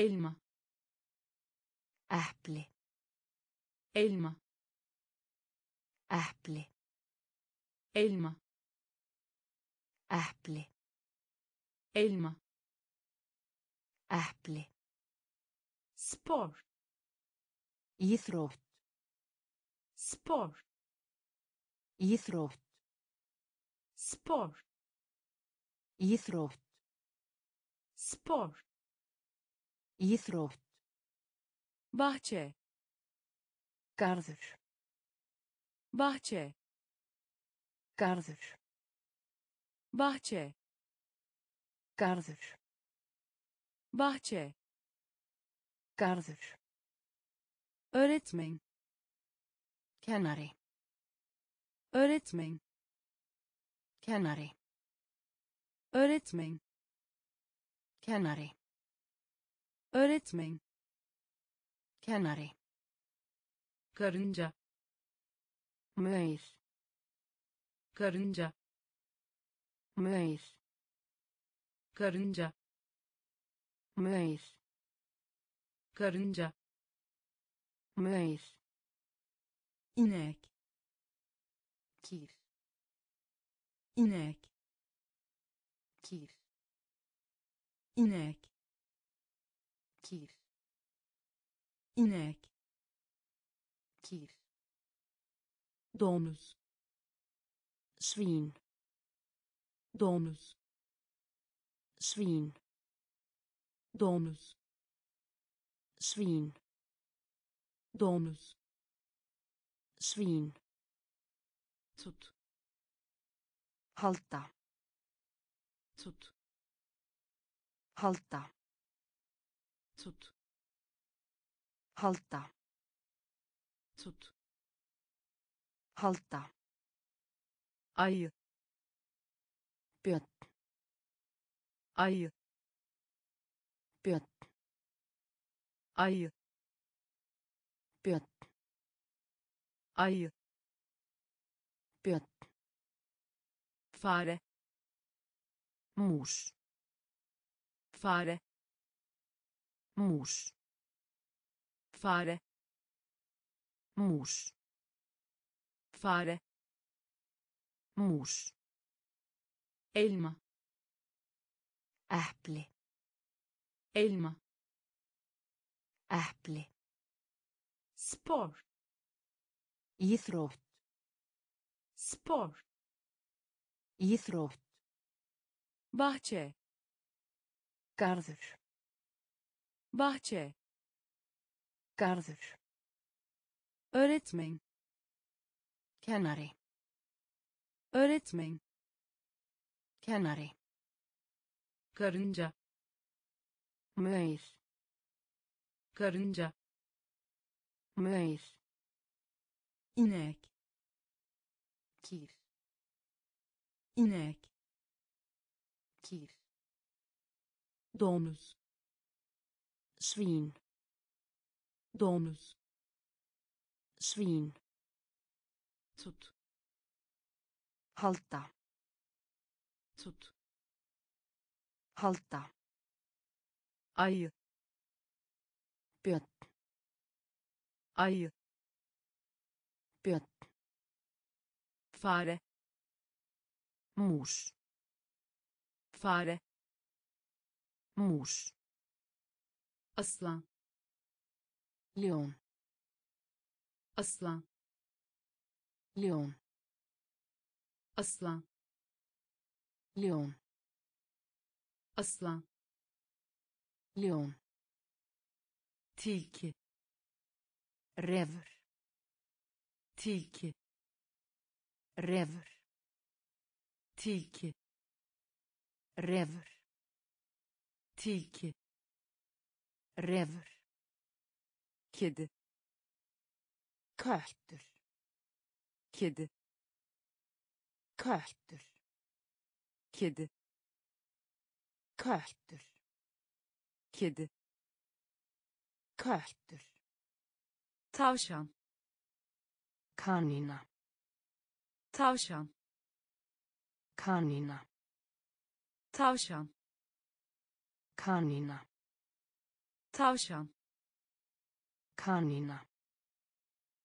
elma Epli. elma Epli. elma Epli. elma Epli. spor Íþrótt. spor Íþrótt. spor Íþrótt. spor Íþrótt. bahçe Garður. bahçe Garður. bahçe Garður. bahçe Garður. öğretmen Kennari. öğretmen Kennari. öğretmen Kennari. Öğretmen Kennari. karınca Maur. karınca Maur. karınca Maur. karınca Maur. inek Kýr. inek Kýr. inek inek Kýr. domuz Svín. domuz Svín. domuz Svín. domuz Svín. tut Halda. tut Halda. tut Halda. tut Halda. ayı Björn. ayı Björn. ayı Björn. ayı Björn. fare Mús. fare Mús. Fare Mús. fare Mús. elma Epli. elma Epli. spor Íþrótt. spor Íþrótt. bahçe Garður. bahçe Garður. öğretmen Kennari. öğretmen Kennari. karınca Maur. karınca Maur. inek Kýr. inek Kýr. domuz Svín. Domuz Svín. tut Halda. tut Halda. ayı Björn. ayı Björn. fare Mús. fare Mús. aslan Ljón. aslan Ljón. aslan Ljón. aslan Ljón. tilki Refur. tilki Refur. tilki Refur. tilki Refur. Kedi Köttur. kedi Köttur. kedi Köttur. kedi Köttur. tavşan Kanína. tavşan tavşan Kanína.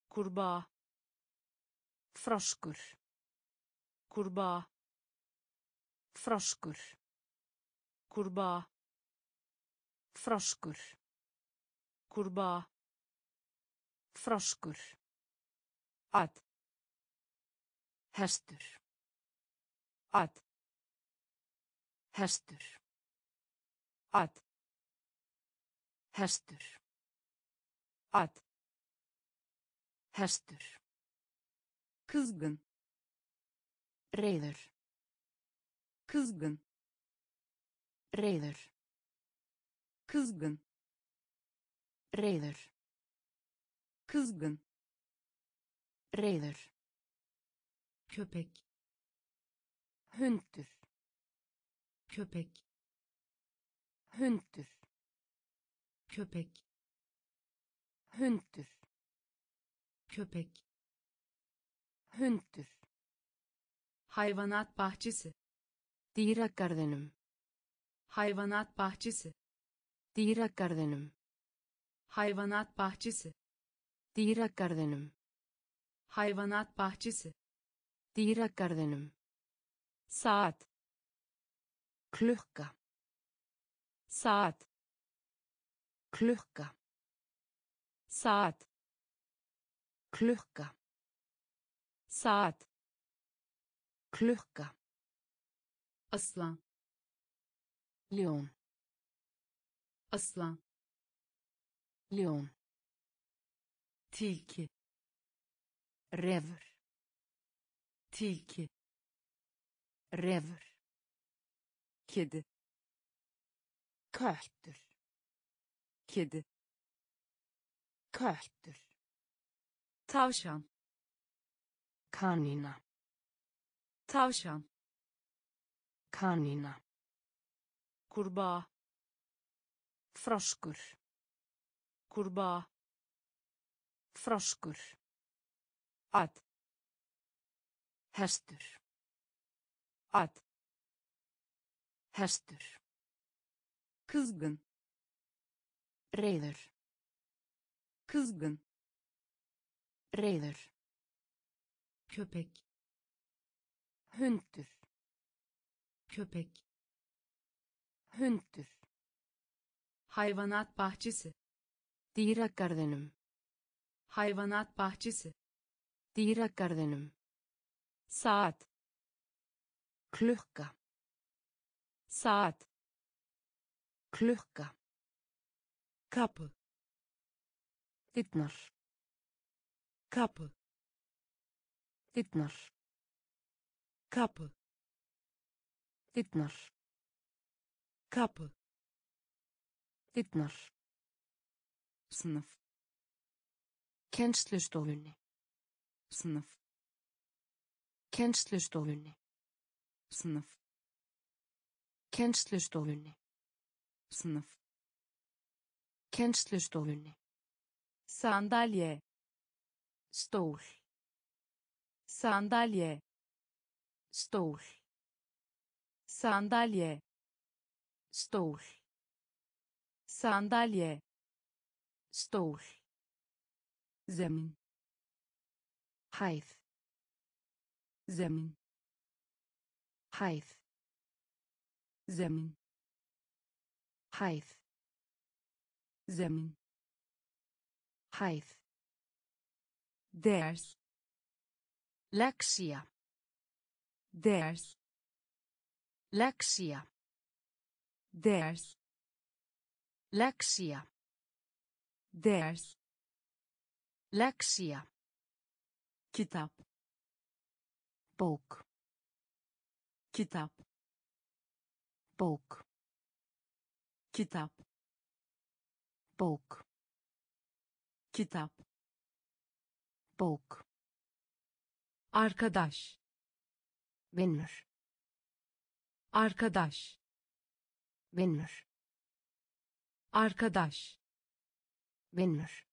kurbağa Froskur. kurbağa Froskur. kurbağa Froskur. kurbağa Froskur. at Hestur. at Hestur. at Hestur. At Hestur. kızgın Reyður. kızgın Reyður. kızgın Reyður. kızgın Reyður. köpek Hundur. köpek Hundur. köpek Hundur. köpek Hundur. hayvanat bahçesi Dýragarðinum. hayvanat bahçesi Dýragarðinum. hayvanat bahçesi Dýragarðinum. hayvanat bahçesi Dýragarðinum. saat Klukka. saat Klukka. Saat Klukka. saat Klukka. aslan Ljón. aslan Ljón. tilki Refur. tilki Refur. kedi Köttur. kedi Köttur. tavşan Kanína. tavşan Kanína. kurbağa Froskur. kurbağa Froskur. at Hestur. at Hestur. kızgın Reyður. Kızgın Reyður. köpek Hundur. köpek Hundur. hayvanat bahçesi Dýragarðinum. hayvanat bahçesi Dýragarðinum. saat Klukka. saat Klukka. kapı Dyrnar. kapı Dyrnar. kapı Dyrnar. kapı Dyrnar. sınıf Kennslustofunni. sınıf Kennslustofunni. sınıf Kennslustofunni. sınıf Kennslustofunni. sandalye. Stol sandalye. Stol sandalye. Stol sandalye. Stol zemin. Hayf zemin. Hayf zemin. Hayf zemin. Hæð. ders Lexía. ders Lexía. ders Lexía. ders Lexía. kitap Bók. kitap Bók. kitap Bók. Kitap Bók. arkadaş Vinnur. arkadaş Vinnur. arkadaş Vinnur.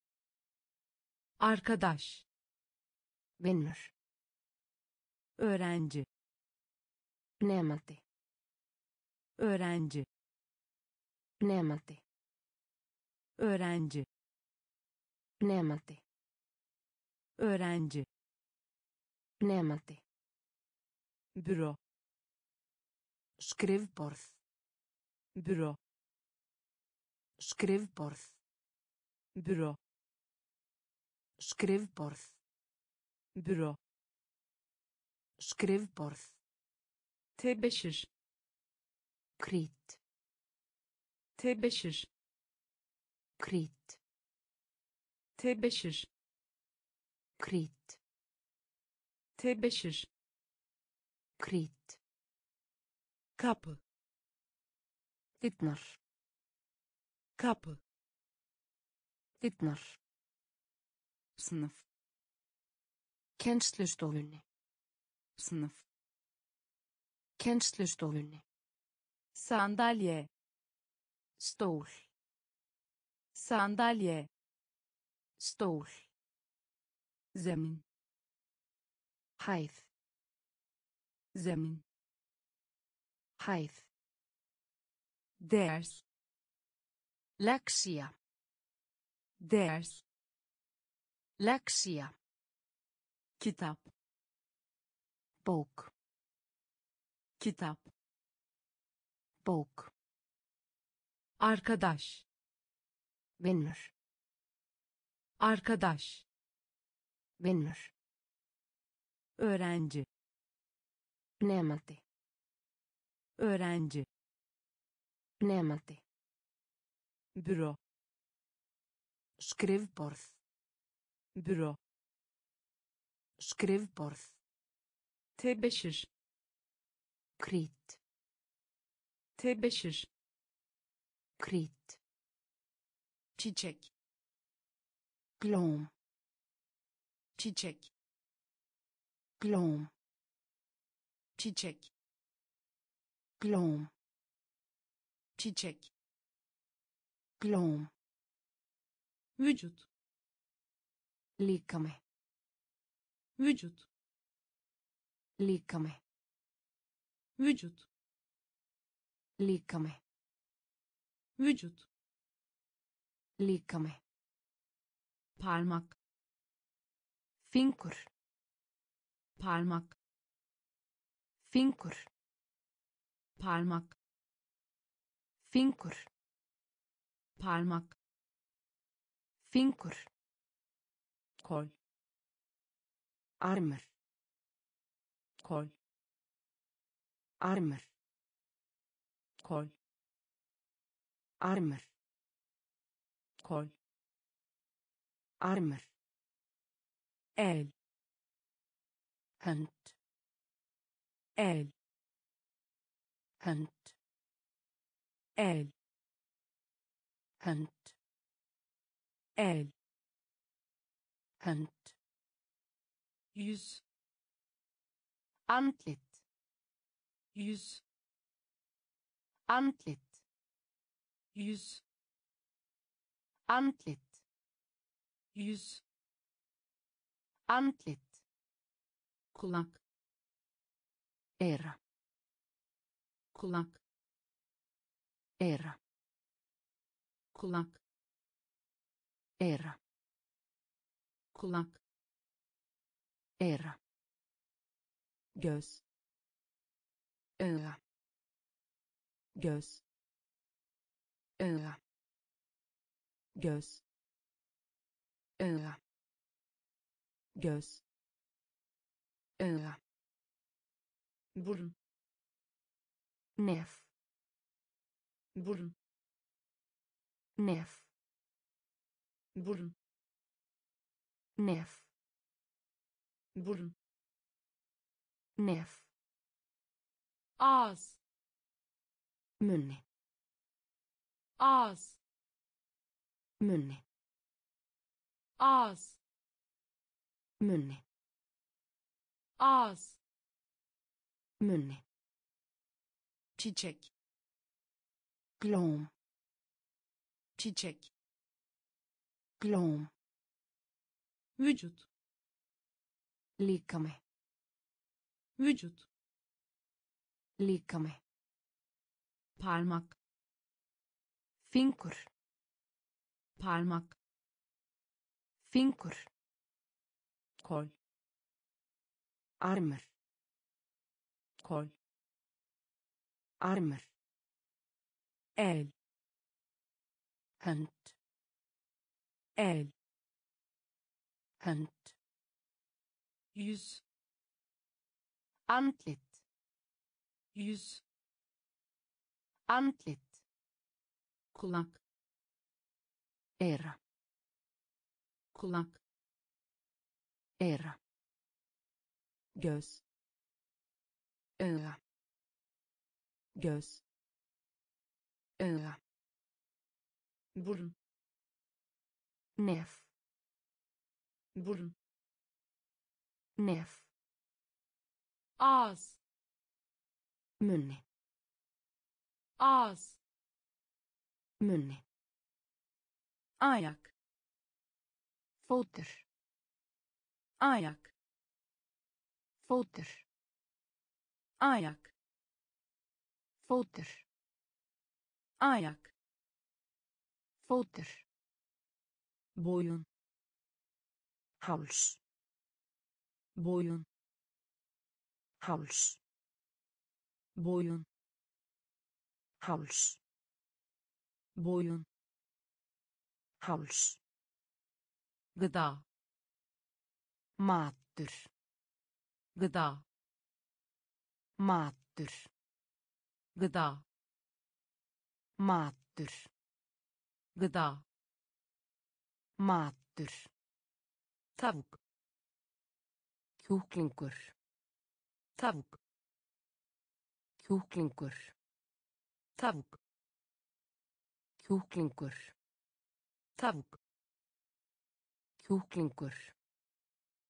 arkadaş Vinnur. öğrenci Nemandi. öğrenci Nemandi. öğrenci Nemandi. öğrenci Nemandi. büro Skrifborð. büro Skrifborð. büro Skrifborð. büro Skrifborð. tebeşir Krít. tebeşir Krít. Tebeşir Krít. tebeşir Krít. kapı Dyrnar. kapı Dyrnar. sınıf Kennslustofunni. sınıf Kennslustofunni. sandalye Stól. sandalye Stól. zemin Hæð. zemin Hæð. ders Lexía. ders Lexía. kitap Bók. kitap Bók. arkadaş Vinnur. Arkadaş Vinnur. öğrenci Nemandi. öğrenci Nemandi. büro Skrifborð. büro Skrifborð. tebeşir Krít. tebeşir Krít. çiçek Glóm. çiçek Glóm. çiçek Glóm. çiçek Glóm. vücut Líkami. vücut Líkami. vücut Líkami. vücut Líkami. Parmak Fingur. parmak Fingur. parmak Fingur. parmak Fingur. kol Armur. kol Armur. kol Armur. kol Armur. el Hönd. el Hönd. el Hönd. el Hönd. yüz Andlit. yüz Andlit. yüz Andlit. Yüz Andlit. kulak Eyra. kulak Eyra. kulak Eyra. kulak Eyra. göz Auga. göz Auga. göz Auga. göz Auga. burun Nef. burun Nef. burun Nef. burun Nef. ağız Munni. ağız Munni. Ağız Munni. ağız Munni. çiçek Glóm. çiçek Glóm. vücut Líkami. vücut Líkami. parmak Fingur. parmak fingur kol. Armur. Kol. Armur. El. Hönd. El. Hönd. Yüz. Andlit. Yüz. Andlit. Kulak. Era kulak. Era. Göz. Öga göz. Öga burun. Nef. Burun. Nef. Ağız. Munni ağız. Munni ayak fótur ayak fótur ayak fótur ayak fótur boyun. Háls boyun. Háls boyun. Háls boyun. Háls gıda. Matur. Gıda. Matur. Gıda. Matur. Gıda. Matur. Tavuk. Kjúklingur. Tavuk. Kjúklingur. Tavuk. Kjúklingur. Tavuk kjúklingur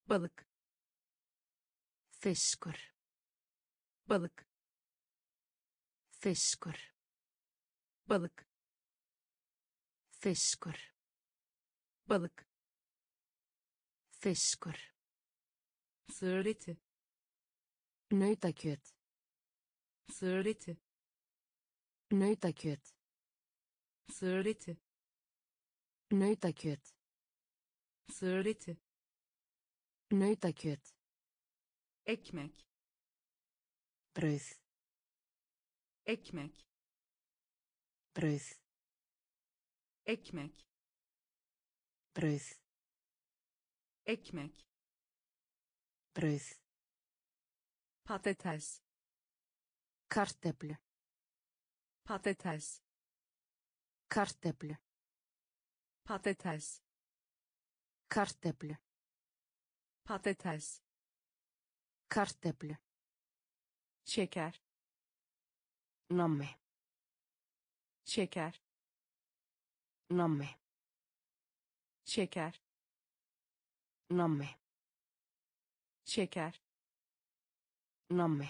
balık fiskur. Balık fiskur. Balık fiskur. Balık fiskur. Sığır eti nautakjöt. Sığır eti nautakjöt. Sığır eti nautakjöt sığır eti nautakjöt. Ekmek. Brauð. Ekmek. Brauð. Ekmek. Brauð. Ekmek. Brauð. Patates kartöflu patates kartöflu patates kartöflu patates. Kartöflu şeker. Nammi şeker. Nammi şeker. Nammi şeker. Nammi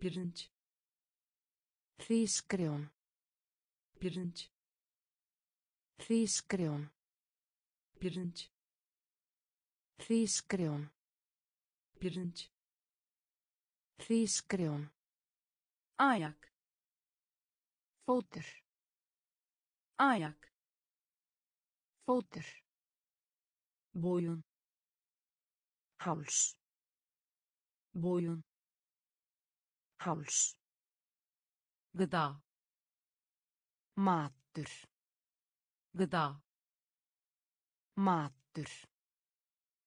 pirinç. Hrísgrjón pirinç. Hrísgrjón pirinç. Hrísgrjón pirinç. Hrísgrjón ayak. Fótur ayak. Fótur boyun. Háls boyun. Háls gıda. Matur gıda matur.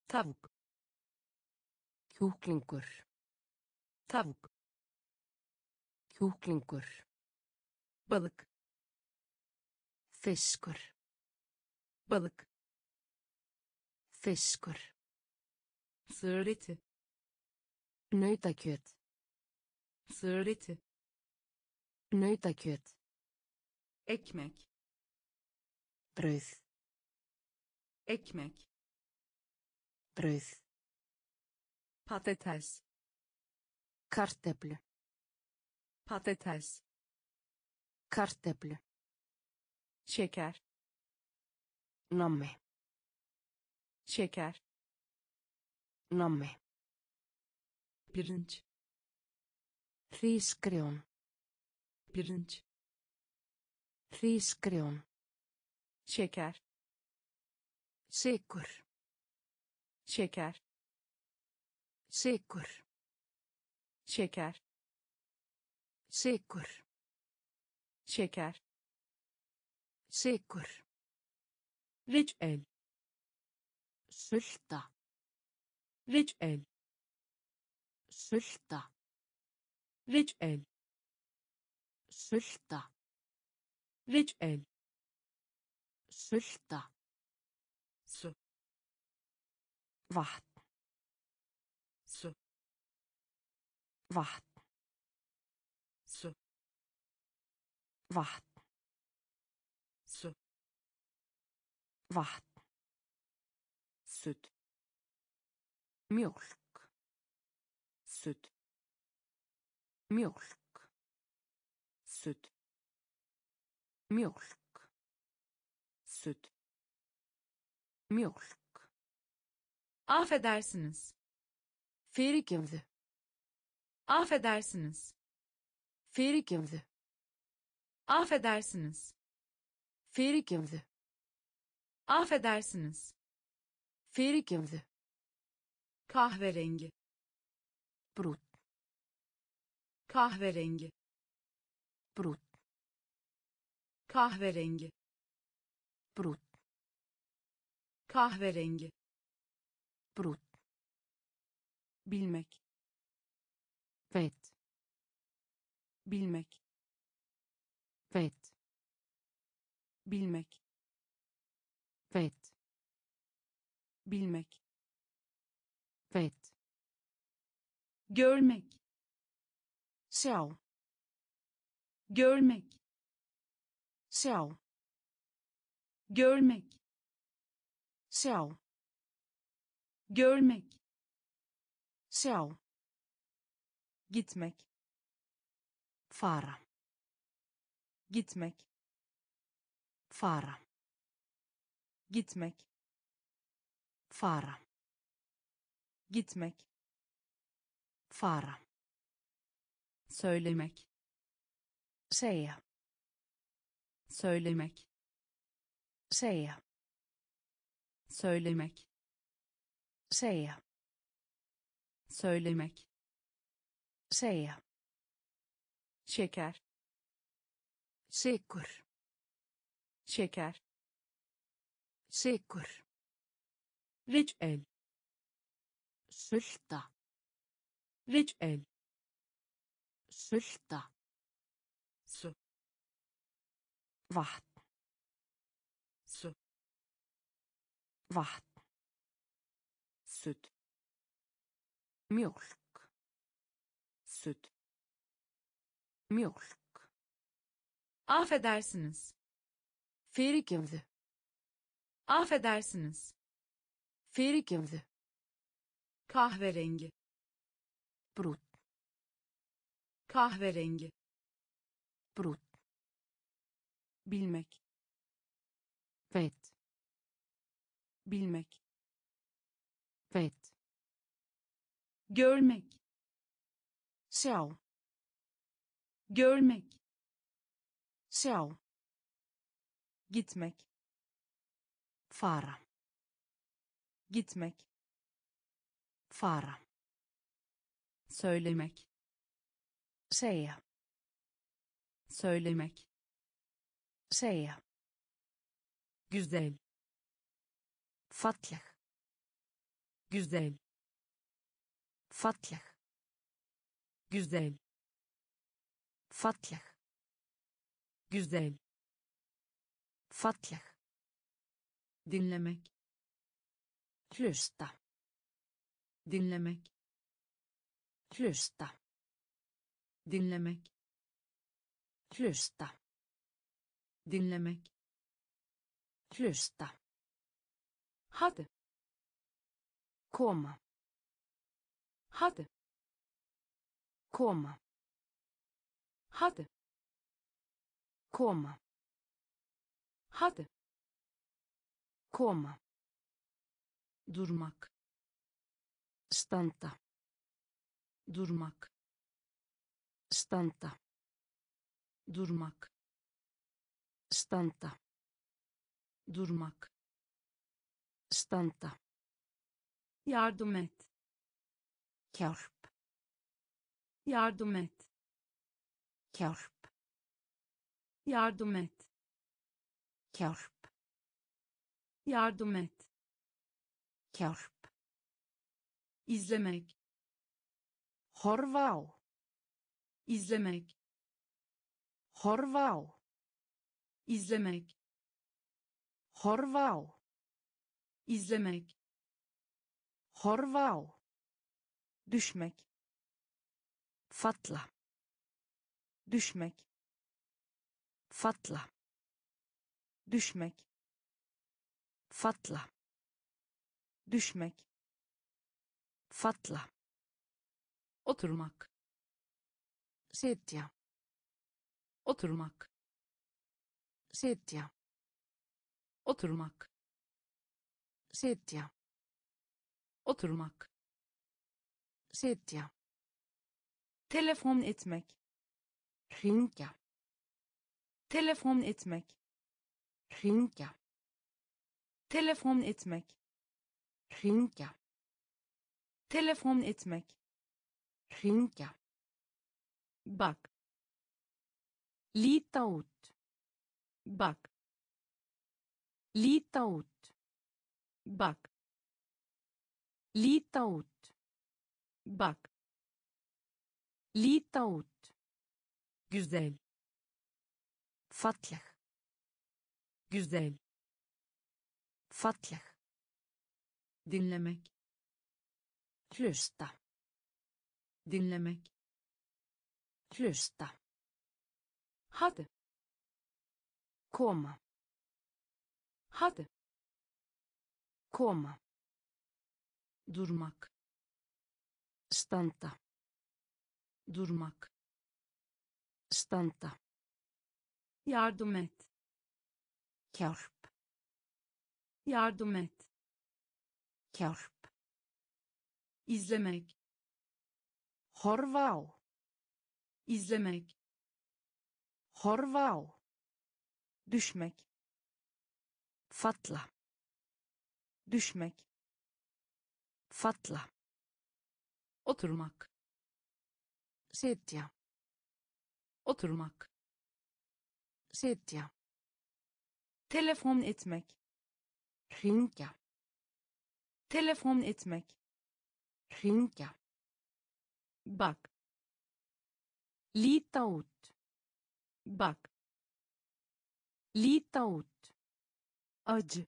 Tavuk kjúklingur. Tavuk kjúklingur. Balık fiskur. Balık fiskur. Sığır eti nautakjöt. Sığır eti nautakjöt. Ekmek brauð ekmek. Brauð patates. Kartöflu patates. Kartöflu şeker. Nammi şeker. Nammi pirinç. Hrísgrjón pirinç. Hrísgrjón şeker Sykur. şeker Sykur. şeker Sykur. şeker Sykur. reçel Sulta. reçel Sulta. reçel Sulta. reçel Sulta. Vatn. su Vatn. su Vatn. su Vatn. süt Mjólk. süt Mjólk. süt Mjólk. süt Mjólk. Affedersiniz Fyrirgefðu. affedersiniz Fyrirgefðu. affedersiniz Fyrirgefðu. affedersiniz Fyrirgefðu. kahverengi Brút. kahverengi Brút. kahverengi Brút. kahverengi Brút. bilmek Veit. bilmek Veit. bilmek Veit. bilmek Veit. görmek Sjá. görmek Sjá. görmek Sjá. Görmek Sjá. gitmek Fara. gitmek Fara. gitmek Fara. gitmek Fara. söylemek Segja. söylemek Segja. söylemek Segja. söylemek Segja. şeker Sykur. şeker Sykur. reçel Sulta. reçel Sulta. su Vatn. su Vatn. Süt Mjólk. süt Mjólk. affedersiniz Fyrirgefðu. affedersiniz Fyrirgefðu. kahverengi Brút. kahverengi Brút. bilmek Veit. bilmek görmek Sjá. görmek Sjá. gitmek Fara. gitmek Fara. söylemek Segja. söylemek Segja. güzel Falleg. güzel Falleg. güzel Falleg. güzel Falleg. dinlemek Hlusta. dinlemek Hlusta. dinlemek Hlusta. dinlemek Hlusta. hadi Koma. Hadi Koma. hadi Koma. hadi Koma. durmak Standa. durmak Standa. durmak Standa. durmak standa yardım et hjálp yardım et. Hjálp yardım et. Hjálp yardım et. Hjálp izlemek. Horfa á izlemek. Horfa á izlemek. Horfa á izlemek. Horfa á düşmek. Falla düşmek. Falla düşmek. Falla düşmek. Falla oturmak. Sitja oturmak. Sitja oturmak. Sitja oturmak sitja telefon etmek ringja telefon etmek ringja telefon etmek ringja telefon etmek ringja bak líta út bak líta út bak líta út bak. Líta út güzel. Falleg güzel. Falleg dinlemek. Hlusta. Dinlemek. Hlusta. Hadi koma. Hadi koma. Durmak standa. Durmak. Standa. Yardım et. Hjálp yardım et. Hjálp izlemek. Horfa á izlemek. Horfa á düşmek. Falla düşmek. Falla oturmak. Sitja. Oturmak. Sitja. Telefon etmek. Ringja telefon etmek. Ringja bak. Líta út bak. Líta út acı.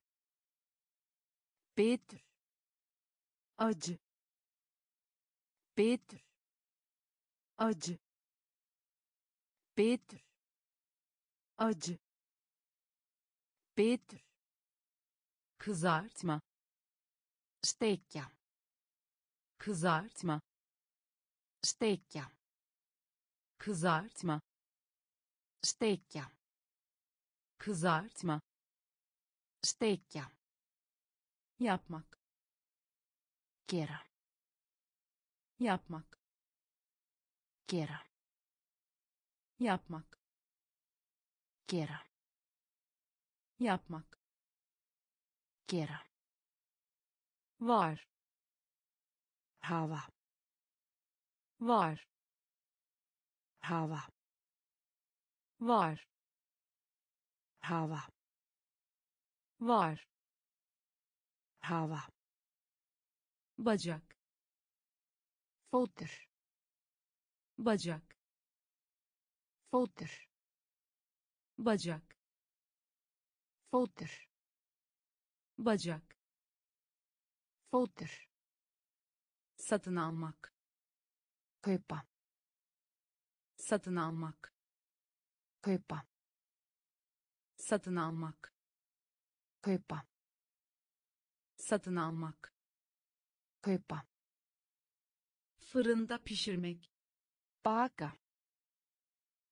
Betur acı betur acı. Betur acı. Betur kızartma. Steikja kızartma. Steikja kızartma. Steikja kızartma. Steikja yapmak. Gera yapmak. Gera yapmak. Gera yapmak. Gera var. Hafa var. Hafa var. Hafa var. Hafa bacak fótur bacak. Fótur bacak. Fótur bacak. Fótur satın almak. Kaupa satın almak. Kaupa satın almak. Kaupa satın almak. Kaupa fırında pişirmek. Baka.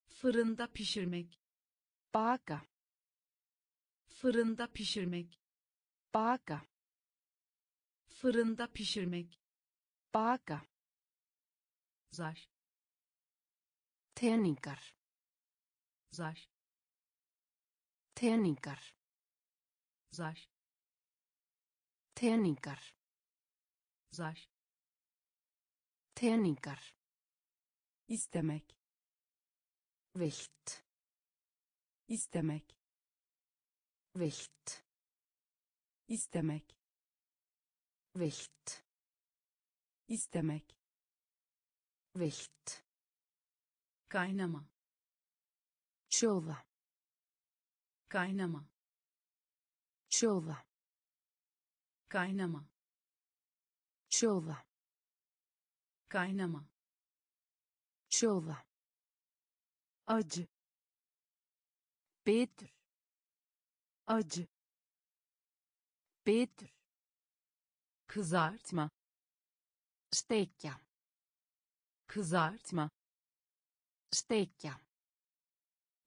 Fırında pişirmek. Baka. Fırında pişirmek. Baka. Fırında pişirmek. Baka. Zar. Teningar zar. Teningar zar. Teningar. zar Teningar. istemek Vilt. istemek Vilt. istemek Vilt. istemek Vilt. kaynama Sjóða. kaynama Sjóða. kaynama Sjóða. Kaynama Sjóða. acı Bitur. acı Bitur. kızartma Steikja. kızartma Steikja.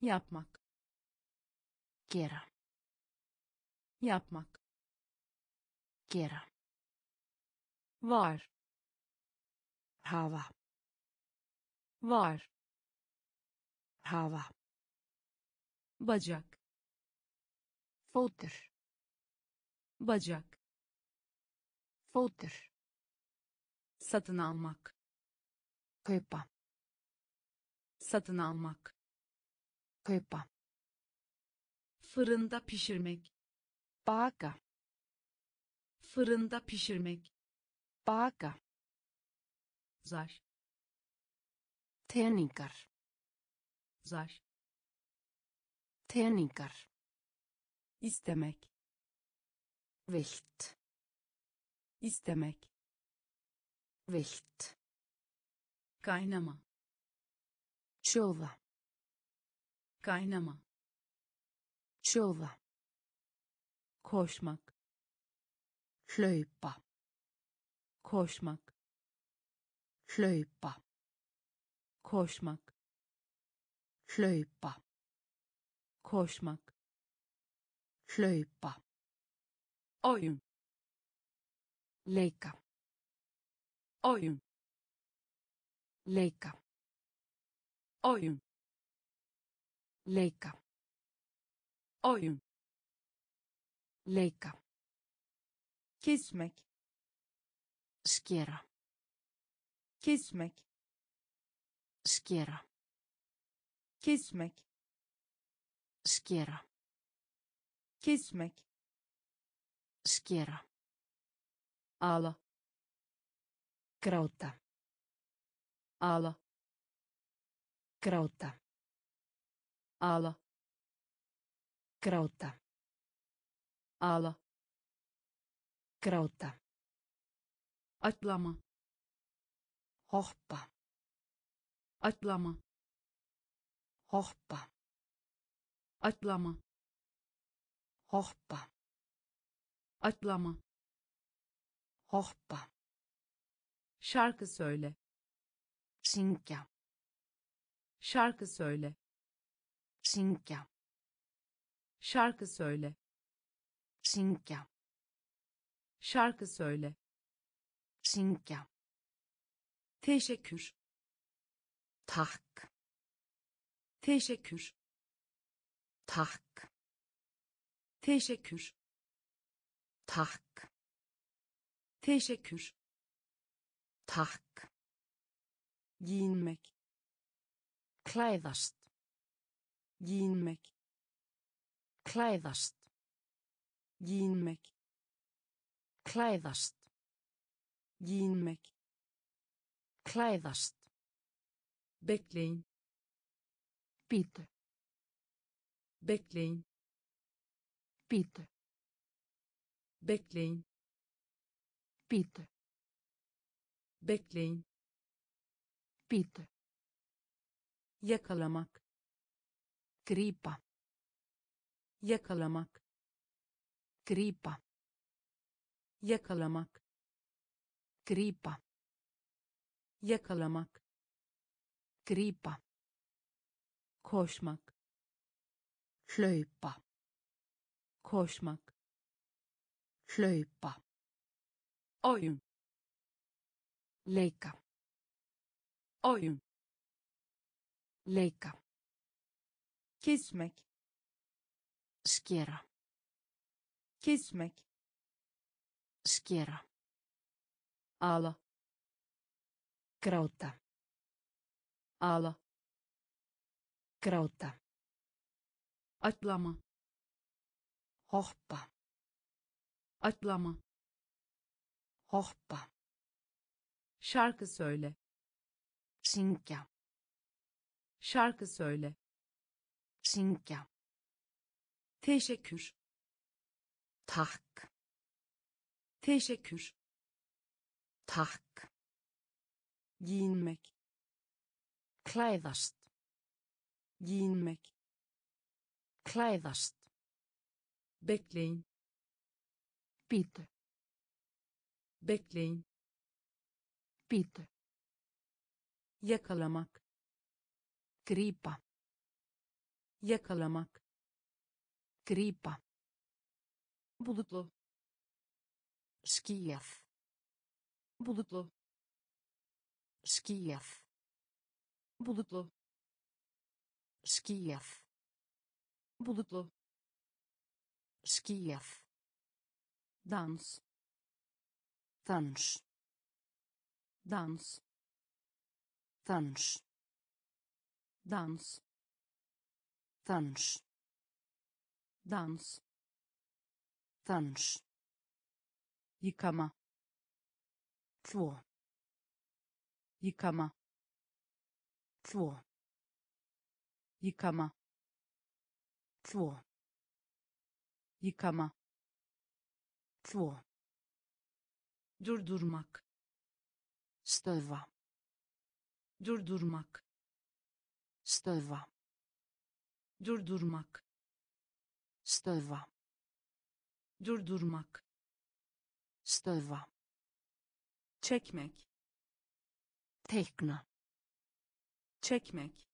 yapmak Gera. yapmak Gera. var Hafa. var Hafa. bacak Fótur. bacak Fótur. satın almak Kaupa. satın almak Kaupa. fırında pişirmek Baka. fırında pişirmek Baka. Zar Teningar. zar Teningar. istemek Vilt. istemek Vilt. kaynama Sjóða. kaynama Sjóða. koşmak Hlaupa. koşmak Hlaupa. koşmak Hlaupa. koşmak Hlaupa. oyun Leika. oyun Leika. oyun Leika. oyun Leika. kesmek Skera kesmek. Skera. Kesmek. Skera. Kesmek. Skera. Ala krauta ala krauta ala krauta ala krauta atlama. Hoppa. atlama Hoppa. atlama Hoppa. atlama Hoppa. şarkı söyle Syngja. şarkı söyle Syngja. şarkı söyle Syngja. şarkı söyle Syngja. Teşekkür Takk. teşekkür Takk. teşekkür Takk. teşekkür Takk. giyinmek Klæðast. giyinmek Klæðast. giyinmek Klæðast. giyinmek Klæðast. Bekleyin. Bitte. Bekleyin. Bitte. Bekleyin. Bitte. Bekleyin. Bitte. Yakalamak. Gripa. Yakalamak. Gripa. Yakalamak. Gripa. Yakalamak Grípa. koşmak Hlaupa. koşmak Hlaupa. oyun Leika. oyun Leika. kesmek Skera. kesmek skera ağla gráta ağla gráta atlama hoppa atlama hoppa şarkı söyle. Syngja şarkı söyle. Syngja teşekkür. Takk teşekkür. Takk giyinmek klæðast. Giyinmek klæðast. Bekleyin bítu bekleyin bítu yakalamak grípa. Yakalamak grípa. Bulutlu skýjað. Bulutlu Şkiyef. Bulutlu. Şkiyef. Bulutlu. Şkiyef. Dans. Tanş. Dans. Tanş. Dans. Tanş. Dans. Tanş. Yıkama. Två. yıkama. Två. Yıkama. Två. Yıkama. Två. Durdurmak. Stöva. Durdurmak. Stöva. Durdurmak. Stöva. Durdurmak. Stöva. Çekmek teikna. Çekmek.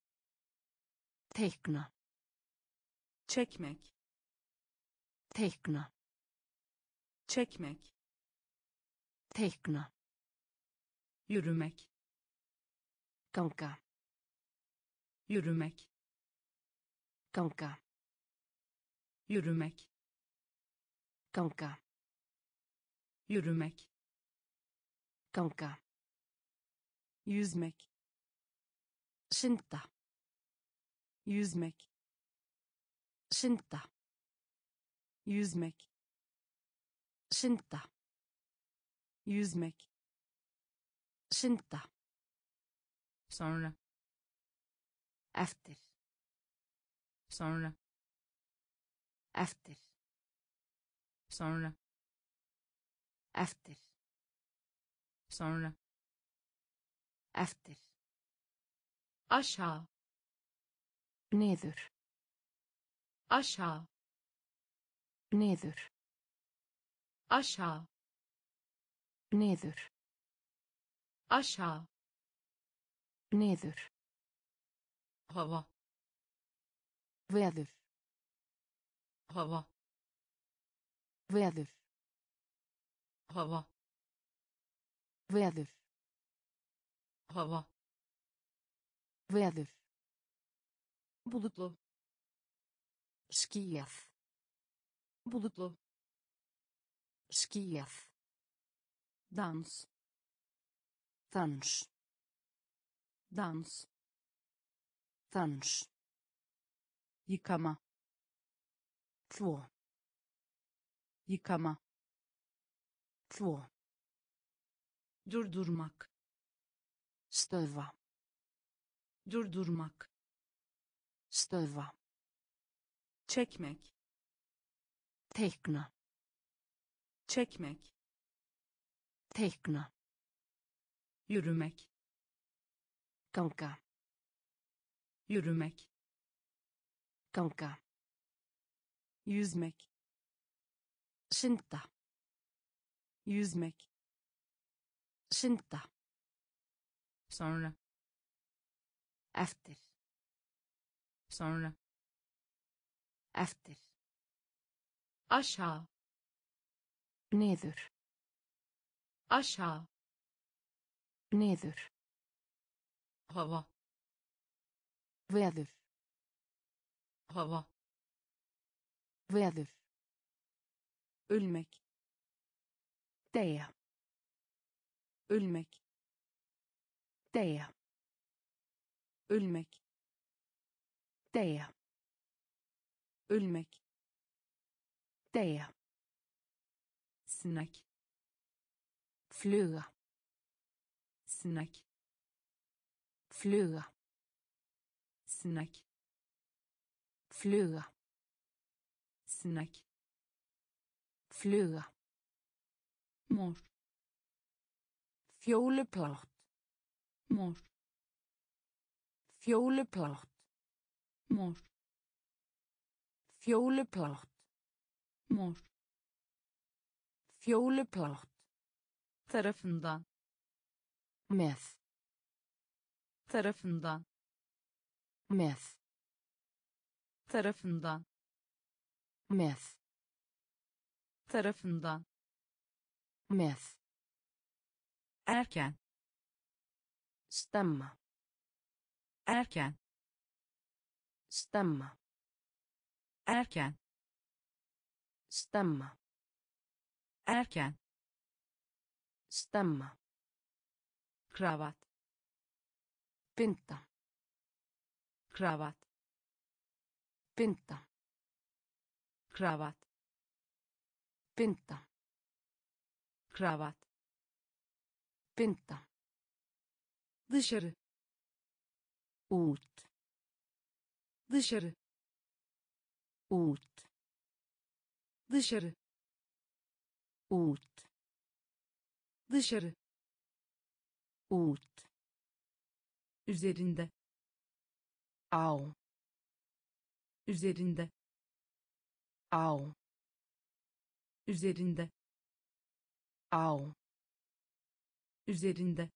Teikna. Çekmek. Teikna. Çekmek. Teikna. Yürümek. Ganga yürümek. Ganga yürümek. Ganga yürümek. Ganga yüzmek. Skynda yüzmek. Skynda yüzmek. Skynda yüzmek. Skynda sonra. Efter sonra. Efter sonra. Efter sonra. Eftir. Aşağı. Niður. Aşağı. Niður. Aşağı. Niður. Aşağı. Niður. Hava. Veður. Hava. Veður. Hava. Veður hava. Veður bulutlu. Skýjað bulutlu. Skýjað dans. Dans dans. Dans yıkama. Þvo yıkama. Þvo durdurmak stöva durdurmak. Stöva çekmek. Tekna. Çekmek. Tekna. Yürümek. Kanka. Yürümek. Kanka. Yüzmek. Skynda yüzmek. Skynda sonra. Eftir sonra. Eftir aşağı. Niður aşağı. Niður hava. Veður hava. Veður ölmek. Deyja. ölmek Deyja. ölmek Deyja. ölmek Deyja. snack Fluga. snack Fluga. snack Fluga. snack Fluga. mor Fjóluplátt. Mor Fjóluplátt. mor Fjóluplátt. mor Fjóluplátt. tarafından Með. tarafından Með. tarafından Með. tarafından Með. erken Stemma. erken Stemma. erken Stemma. erken Stemma. kravat Binda. kravat Binda. kravat Binda. kravat Binda. Dışarı Út. dışarı Út. dışarı Út. dışarı Út. üzerinde Á. üzerinde Á. üzerinde Á. üzerinde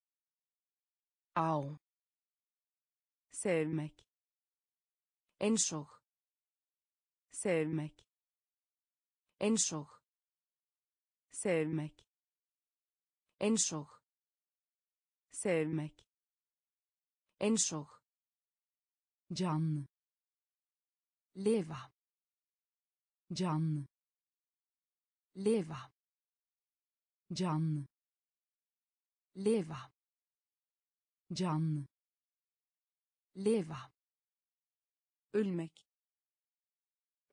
Á. sevmek Eins og. sevmek Eins og. sevmek Eins og. sevmek Eins og. canlı Lifa. canlı Lifa. canlı Lifa. Canlı Lifa. ölmek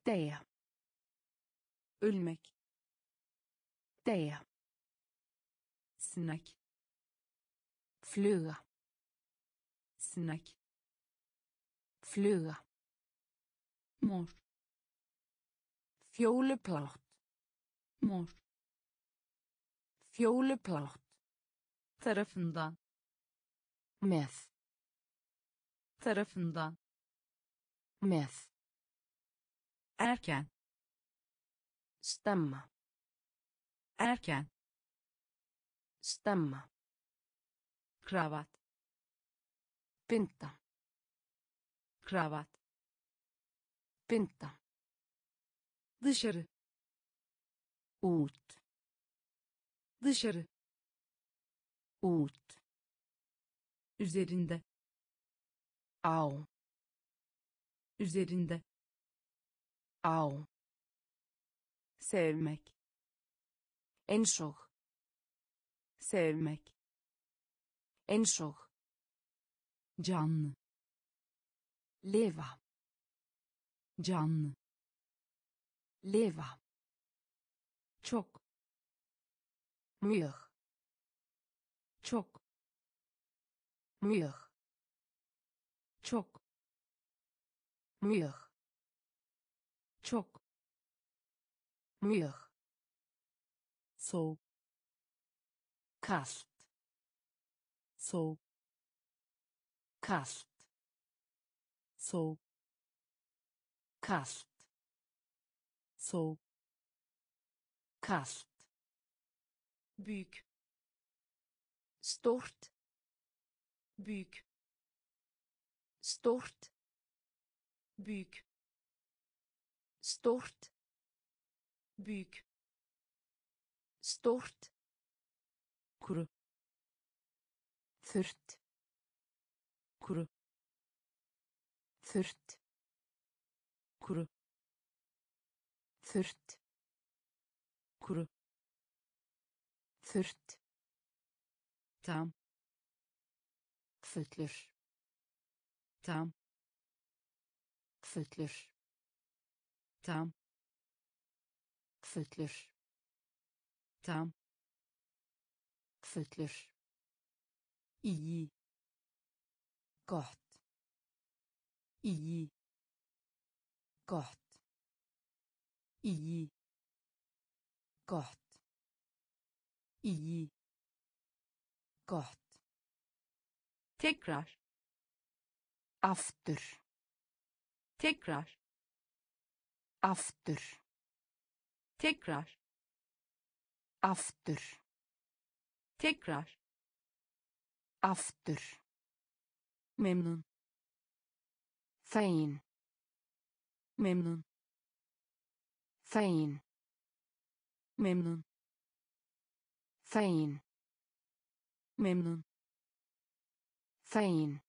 Deyja. ölmek Deyja. snack Fluga. snack Fluga. mor Fjóluplátt. mor Fjóluplátt. tarafından Með. tarafından Með. erken Stemma. erken Stemma. kravat Binda. kravat Binda. dışarı Út. dışarı Út. Üzerinde Á. üzerinde Á. sevmek Eins og. sevmek Eins og. canlı Lifa. canlı Lifa. çok Mjög. Mjög. çok Mjög. çok Mjög. soğuk Kalt. soğuk Kalt. soğuk Kalt. soğuk Kalt. büyük Stort. Büyük Stort. büyük Stort. büyük Stort. kuru Þurrt. kuru Þurrt. kuru Þurrt. kuru Þurrt. tam Fullur. tam Fullur. tam Fullur. tam Fullur. iyi Gott. iyi Gott. iyi Gott. iyi Gott. Tekrar Aftur. tekrar Aftur. tekrar Aftur. tekrar Aftur. memnun Fegin. memnun Fegin. memnun Fegin. memnun Fegin.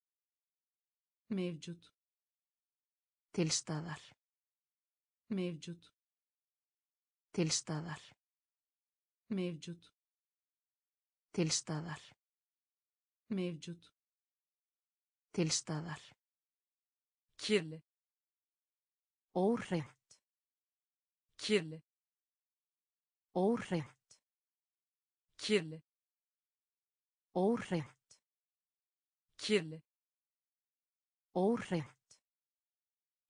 mevcut Tilstaðar. mevcut Tilstaðar. mevcut Tilstaðar. mevcut Tilstaðar. kirli Óhreint. kirli Óhreint. kirli Óhreint. Kirli Óhreint.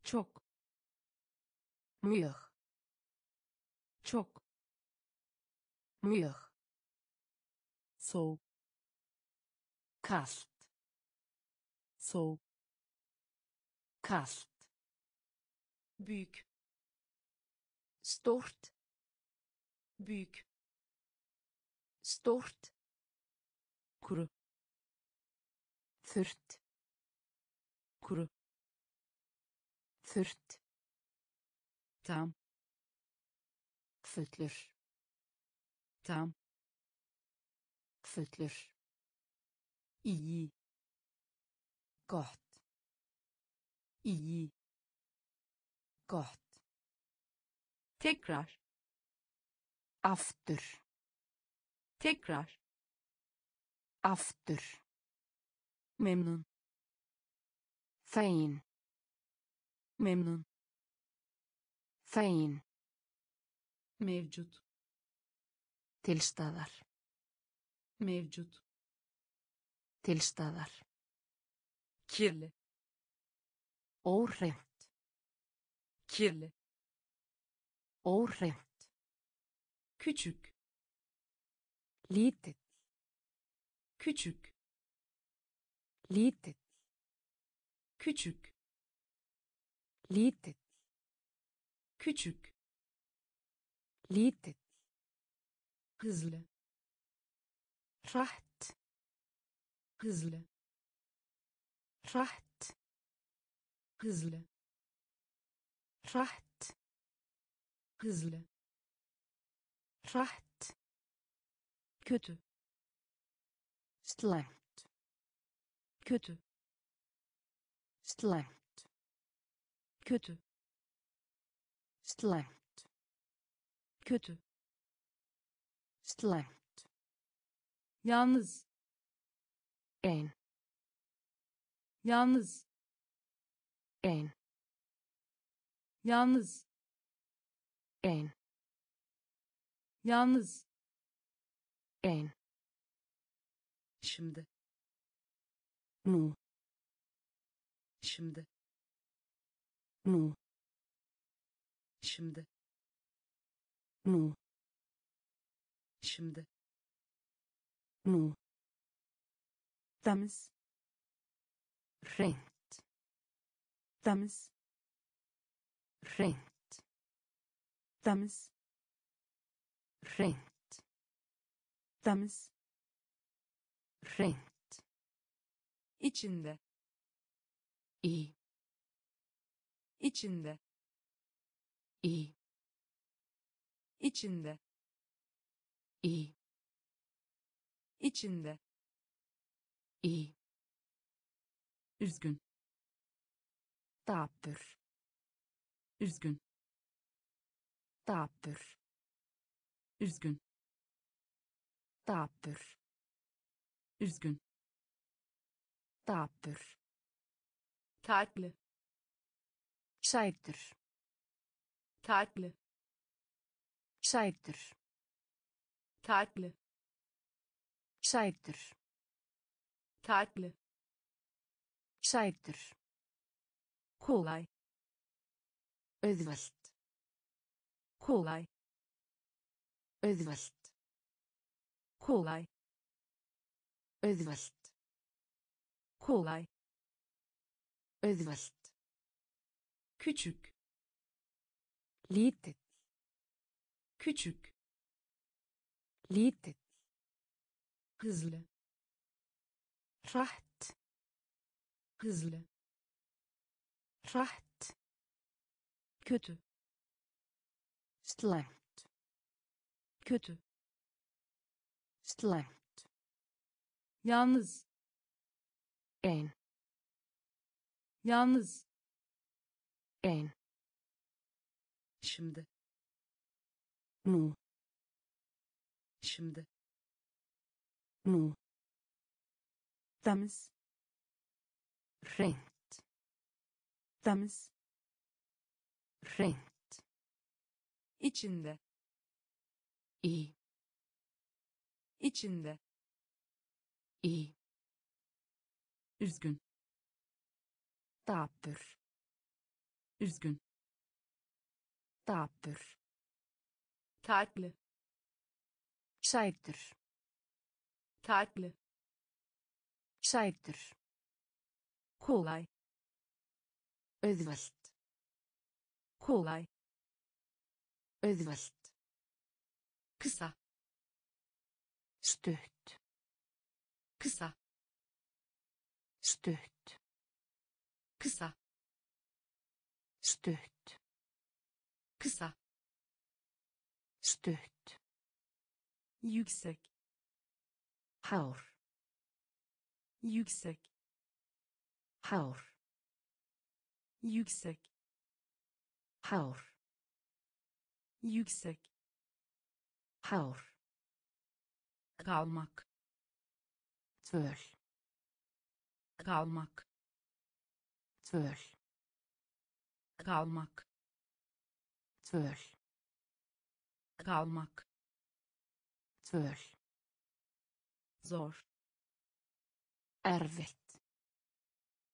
çok Mjög. çok Mjög. soğuk Kalt. soğuk Kalt. büyük Stórt. büyük Stórt. kuru Þurrt. kuru Þurrt. tam Fullur. tam Fullur. iyi Gott. iyi Gott. tekrar Aftur. tekrar Aftur. Memnun Fegin. memnun Fegin. mevcut Tilstaðar. mevcut Tilstaðar. kirli Óhreint. kirli Óhreint. küçük Lítill. küçük Lítill. küçük Lítill. küçük Lítill. hızlı Hratt. hızlı Hratt. hızlı Hratt. hızlı Hratt. kötü Slæmt. Kötü Slæmt. kötü Slæmt. kötü Slæmt. yalnız Ein. yalnız Ein. yalnız Ein. yalnız Ein. şimdi Nú. şimdi Nú. şimdi Nú. şimdi Nú. temiz Hreint. temiz Hreint. temiz Hreint. temiz Hreint. İçinde Í. içinde Í. içinde Í. içinde Í. üzgün Dapur. üzgün Dapur. üzgün dapur üzgün dapur. Kalpli sætur. Kalpli sætur. Kalpli sætur. Kalpli sætur. Kolay auðvelt kolay auðvelt kolay auðvelt kolay auðvelt küçük lítill küçük lítill hızlı hratt hızlı hratt kötü slæmt kötü slæmt yalnız ein yalnız. Ein şimdi. Nú şimdi. Nú temiz. Hreint temiz. Hreint içinde. Í içinde. Í üzgün. Dapur. Üzgün. Dapur. Kalpli. Sætur kalpli. Sætur kolay. Auðvelt kolay. Auðvelt kısa. Stutt kısa stutt. Kısa. Stutt. Kısa. Stutt. Yüksek. Hár. Yüksek. Hár. Yüksek. Hár. Yüksek. Hár. Kalmak. Tvöl kalmak. Tvöl. Kalmak. Tvöl. Kalmak. Tvöl. Zor. Erfitt.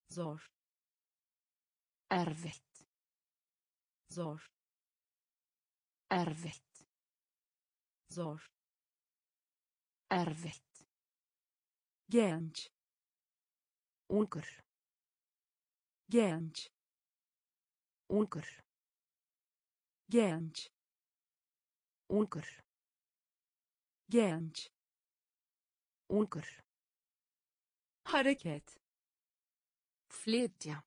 Zor. Erfitt. Zor. Erfitt. Zor. Erfitt. Genç ungur genç. Ungur genç. Ungur genç. Ungur hareket. Flytja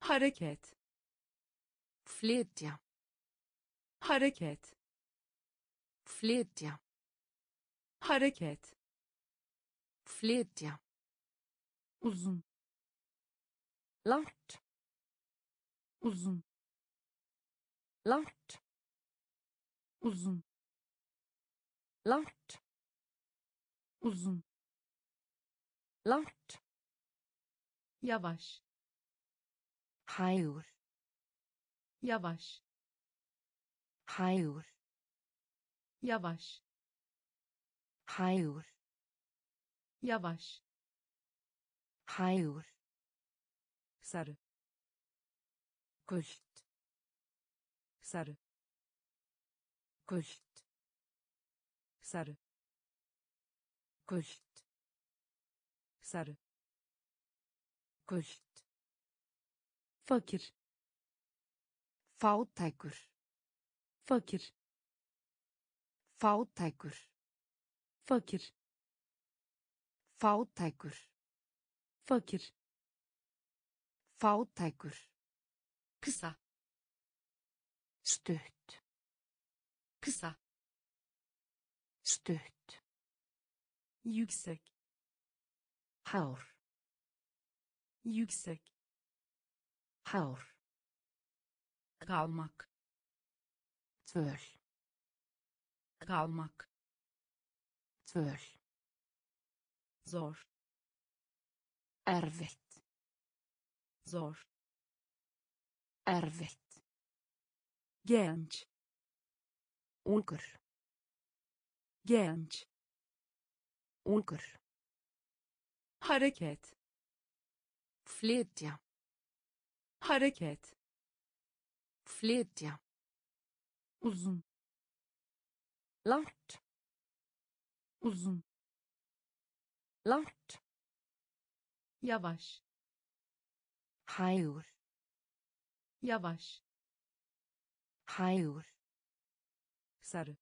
hareket. Flytja hareket. Flytja hareket. Flytja uzun. Langt uzun. Langt uzun. Langt uzun. Langt yavaş. Hægur yavaş. Hægur yavaş. Hægur yavaş hægur. Sarı gult sarı gult sarı gult sarı gult fakir fátækur. Fakir fátækur. Fakir fátækur fakir. Fátækur kısa. Stutt kısa. Stutt yüksek. Hár yüksek. Hár kalmak. Tvöl kalmak. Tvöl. zor Erfitt. zor Erfitt. genç Ungur. genç Ungur. hareket Flytja. hareket Flytja. uzun Langt. uzun Langt. Yavaş Hægur. yavaş Hægur. sarı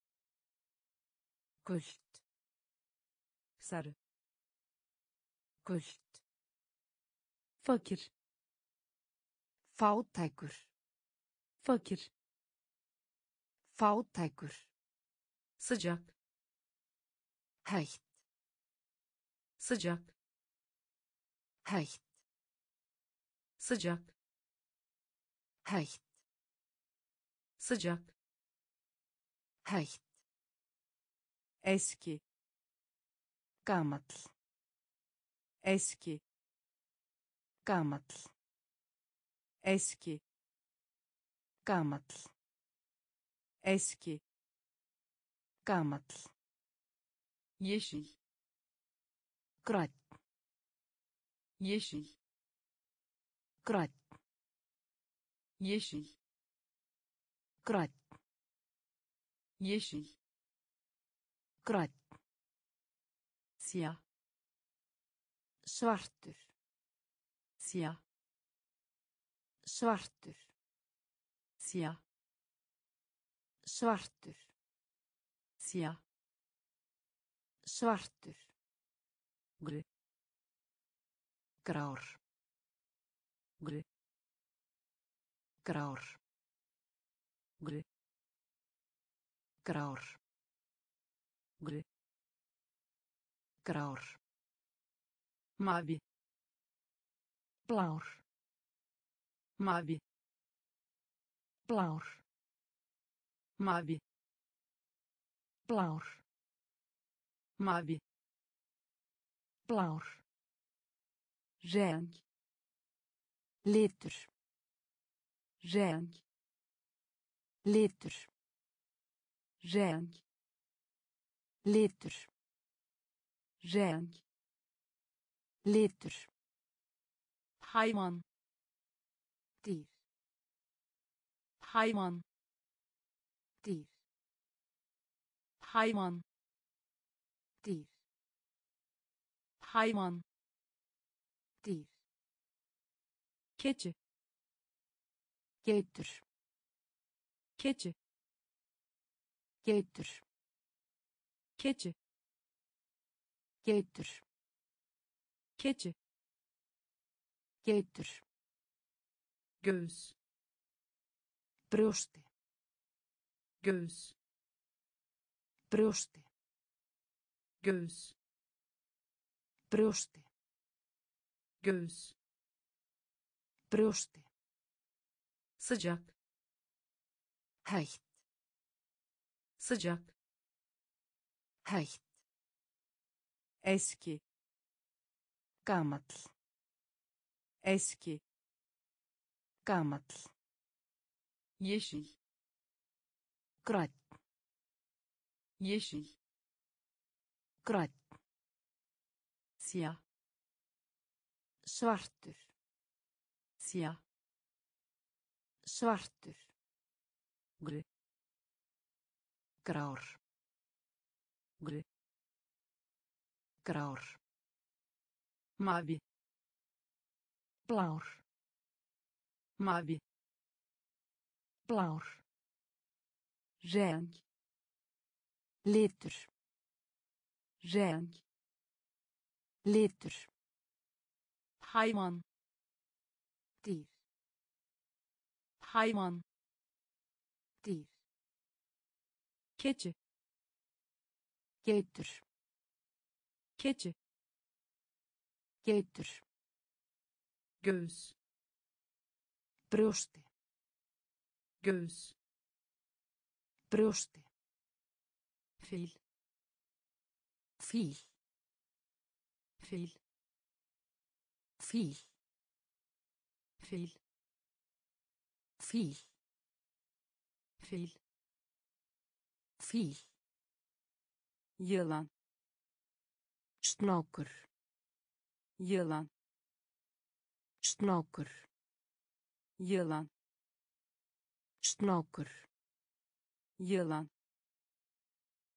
Gult. sarı Gult. fakir Fátækur. fakir Fátækur. sıcak Heitt. sıcak Heitt. sıcak Heitt. sıcak Heitt. eski Gamall. eski Gamall. eski Gamall. eski Gamall. yeşil Grænn. Yeşil Grænn. yeşil Grænn. yeşil Grænn. siyah Svartur. siyah Svartur. siyah Svartur. siyah Svartur. gri Grár. gri Grár. gri Grár. gri Grár. mavi Blár. mavi Blár. mavi Blár. mavi Blár. Renk Litur. renk Litur. renk Litur. renk Litur. hayvan Dýr. hayvan Dýr. hayvan Dýr. hayvan Dýr. keçi Geitur. keçi Geitur. keçi Geitur. keçi Geitur. göğüs Brjósti. göğüs Brjósti. göğüs Brjósti. Göğüs Brjósti. sıcak Heitt. sıcak Heitt. eski Gamall. eski Gamall. yeşil Grænn. yeşil Grænn. siyah Svartur. siyah Svartur. gri Grár. gri Grár. mavi Blár. mavi Blár. renk Litur. renk Litur. hayvan. Değil hayvan. Değil keçi. Getir. Keçi. Getir. Göz bröste göz bröste fil. Fil. Fil. Fíl. Fíl. Fíl. Fíl. Fíl. Yılan. Snokur. Yılan. Snokur. Yılan. Snokur. Yılan.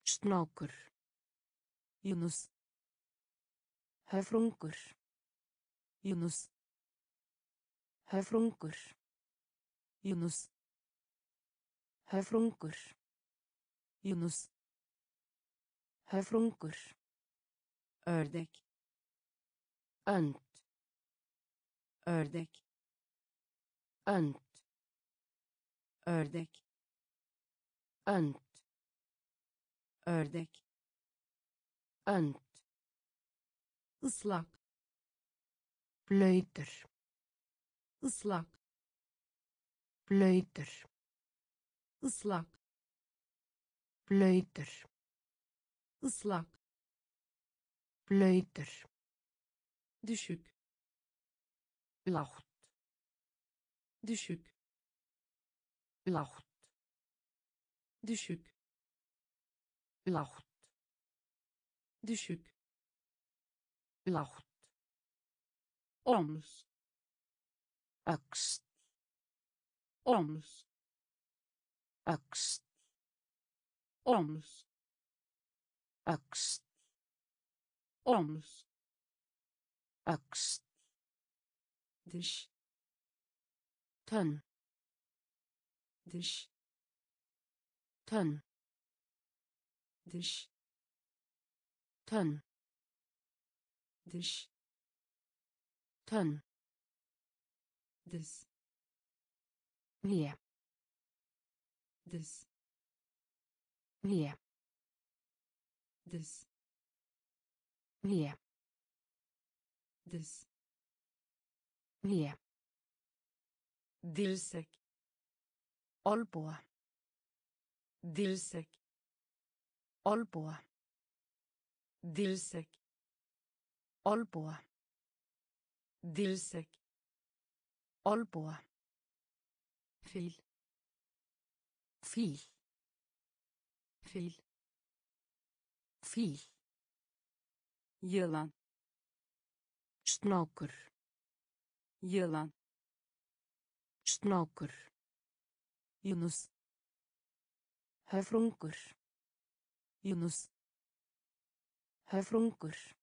Snokur. Yunus. Höfrungur. Yunus. Höfrungur. Yunus. Höfrungur. Yunus. Höfrungur. Ördek. Önd ördek. Önd ördek. Önd ördek. Önd ıslak Blöytür. Islak. Blöytür. Islak. Blöytür. Islak. Blöytür. Düşük. Laht. Düşük. Laht. Düşük. Laht. Düşük. Laht omuz ökst omuz ökst omuz ökst omuz ökst dış tön. Dış tön. Dış tön. Dış ton this yeah this yeah this yeah this yeah Dilsek. Olboa. Dilsek. Olboa. Dilsek. Olboa. Dirsek olnboga fil. Fil. Fil. Fil. Yılan snákur yılan snákur Yunus. Höfrungur Yunus. Höfrungur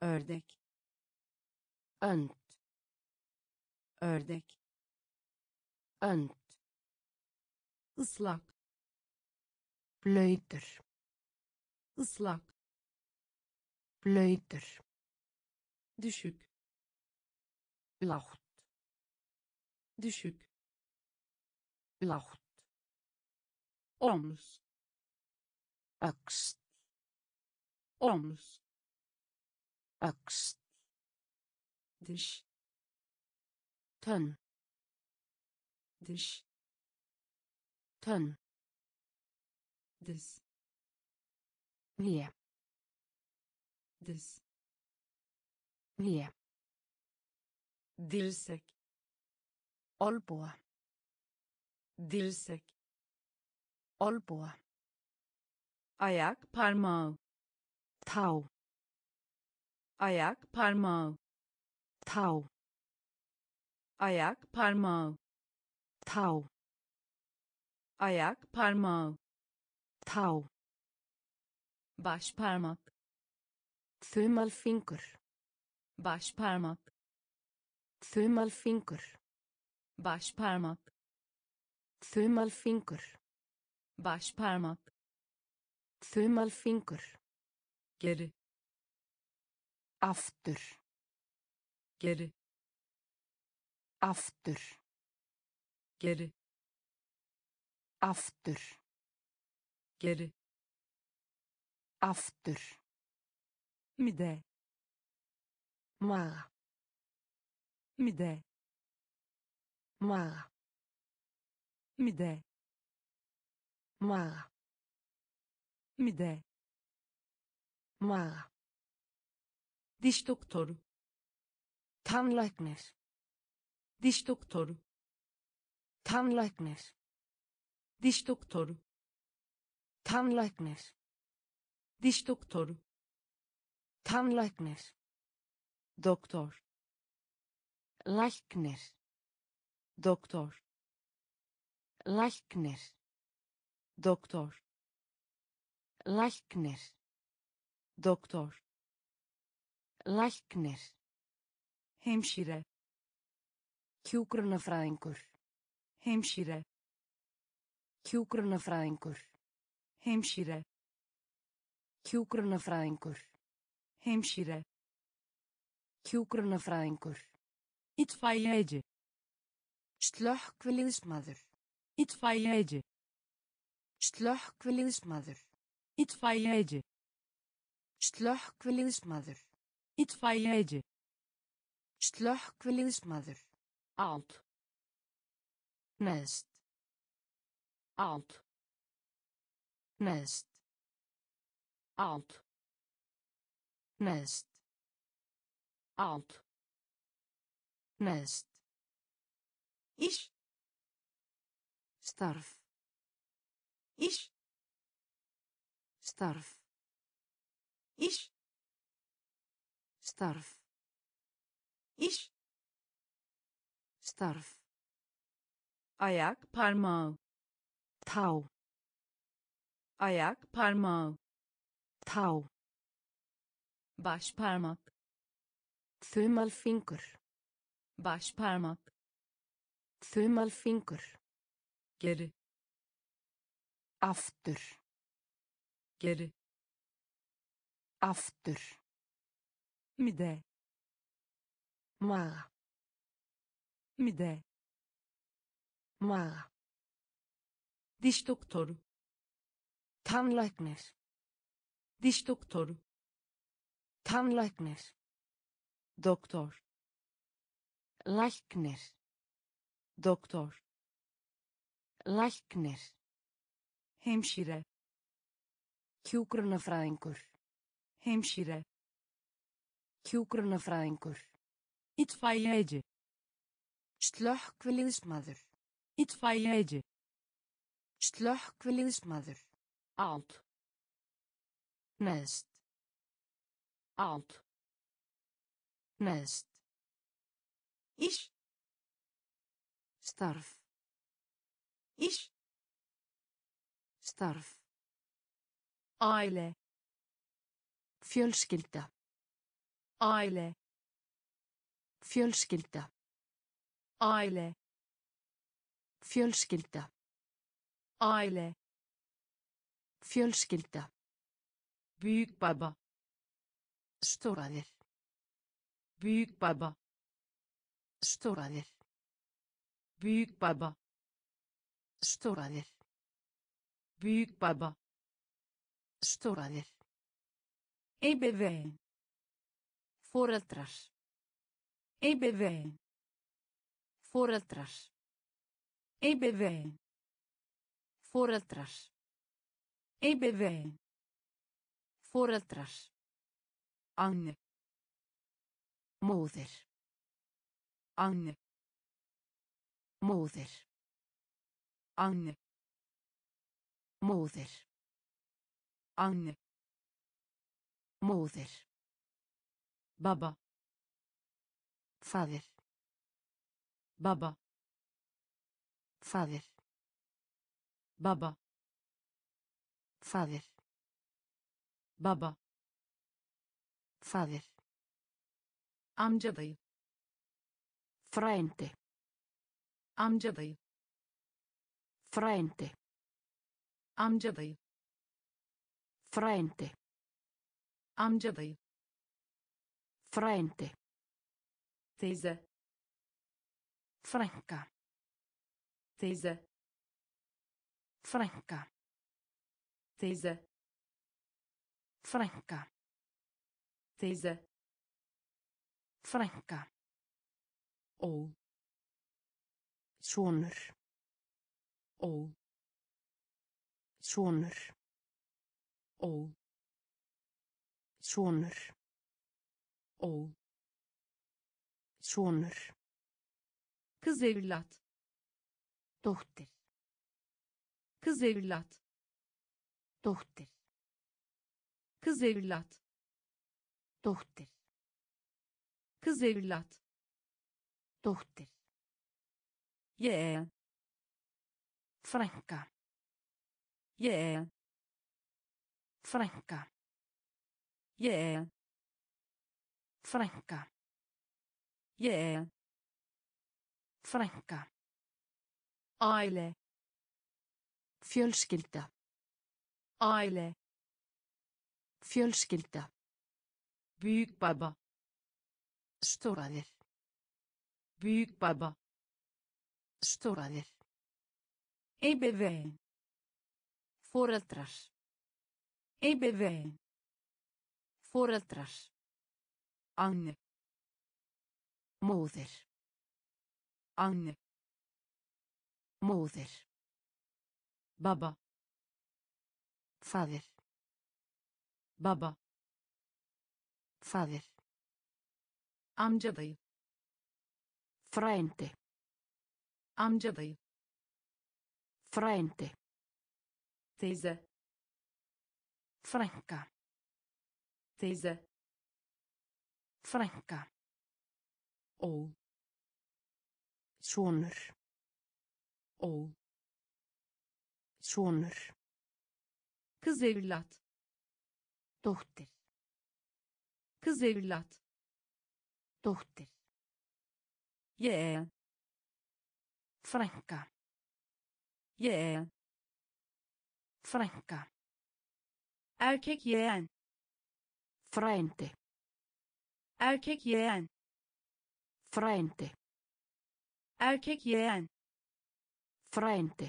ördek Önt. Ördek. Önt. Islak. Blöjter. Islak. Blöjter. Düşük. Laht. Düşük. Laht. Omuz. Öxt. Omuz. Öxt dış. Tön. Dış. Tön. Düz niye düz niye dilsek. Olbua dilsek. Olbua ayak parmağı. Tav ayak parmağı. Tá ayak parmağı. Tá ayak parmağı. Tá baş parmak. Þumalfingur baş parmak. Þumalfingur baş parmak. Þumalfingur baş parmak. Þumalfingur geri. Aftur geri. Aftur geri. Aftur geri. Aftur mide. Maga mide. Maga mide. Maga mide. Maga, diş doktoru tannlæknir, diş doktoru tannlæknir, diş doktoru tannlæknir, diş doktoru tannlæknir, doktor, læknir, doktor, læknir, doktor, læknir, doktor, læknir, Heimsýre. Hjúgrunafræðingur. Heimsýre. Hjúgrunafræðingur. Heimsýre. Hjúgrunafræðingur. Heimsýre. Hjúgrunafræðingur. Ítfæjegi. Slökkviliðsmaður. Ítfæjegi. Slökkviliðsmaður. Ítfæjegi. Slökkviliðsmaður. Ítfæjegi slökkviliðsmaður, alt. Neðst, alt. Neðst, alt. Neðst, alt. Neðst, iş starf, iş starf, iş starf, iş? Starf, ayak parmağı. Tá, ayak parmağı. Tá, baş parmak. Þumalfingur, baş parmak. Þumalfingur, geri. Aftur, geri. Aftur, mide maga, mide maga, diş doktoru tannlæknir, diş doktoru tannlæknir, doktor, læknir, doktor, læknir, hemşire hjúgrunafræðingur, hemşire hjúgrunafræðingur, itfaiyeci slökkviliðsmaður, itfaiyeci slökkviliðsmaður, alt. Neðst, alt. Neðst, iş starf, iş starf, aile. Fjölskylda, aile fjölskylda, aile. Fjölskylda, aile. Fjölskylda, büyük baba stóraðir, büyük baba stóraðir, büyük baba stóraðir, büyük baba stóraðir, ebeveyn foreldrar, ebeveyn foreldrar, ebeveyn foreldrar, ebeveyn foreldrar, anne. Móðir, anne. Móðir, anne. Móðir, anne. Móðir, baba Fader. Baba. Fader. Baba. Fader. Baba. Fader. Amca dayı. Frente. Amca dayı. Frente. Amca dayı. Frente. Amca dayı. Frente. Teyze frænka, teyze frænka, teyze frænka, teyze frænka, oğul sonur, oğul sonur, oğul sonur oğul sonur kız evlat. Dóttir kız evlat. Dóttir kız evlat. Dóttir kız evlat. Dóttir yeğen frænka yeğen frænka yeğen frænka Yeah. Frænka. Æle. Fjölskylda. Æle. Fjölskylda. Büyükbaba. Stóraðir. Büyükbaba. Stóraðir. Ebeveyn. Fóreldrar. Ebeveyn. Fóreldrar. Anne móðir. Anne. Móðir. Baba. Faðir. Baba. Faðir. Amca dayı. Frændi. Amca dayı. Frændi. Teyze. Frænka. Teyze. Frænka oğul sonur oğul sonur kız evlat. Dóttir kız evlat. Dóttir yeğen frænka yeğen frænka erkek yeğen. Frændi erkek yeğen frændi erkek yeğen. Frændi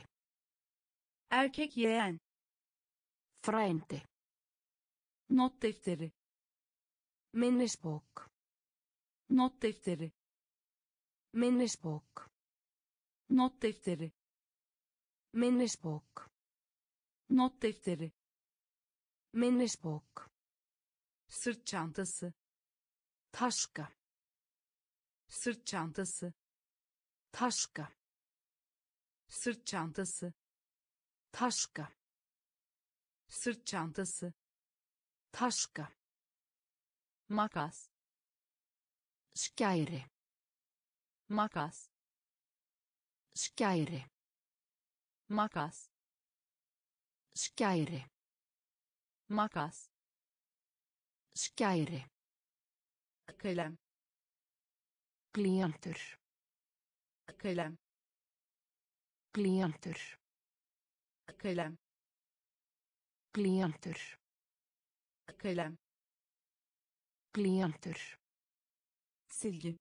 erkek yeğen. Frændi not defteri. Minnisbók not defteri. Minnisbók not defteri. Minnisbók not defteri. Minnisbók sırt çantası. Taska sırt çantası. Taska sırt çantası. Taska sırt çantası. Taska makas. Skæri makas. Skæri makas. Skæri makas. Skæri kalem glíjantur kalem glíjantur kalem glíjantur kalem glíjantur silgi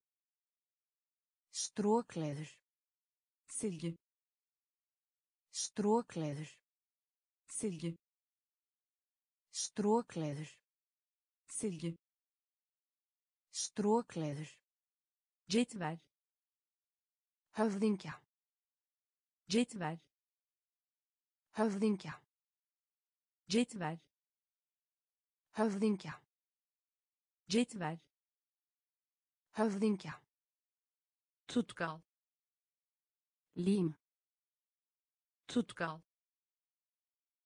strókleður silgi strókleður silgi strókleður silgi strókleður cetvel. Höfðingja cetvel. Höfðingja cetvel. Höfðingja cetvel. Höfðingja tutkal. Lím tutkal.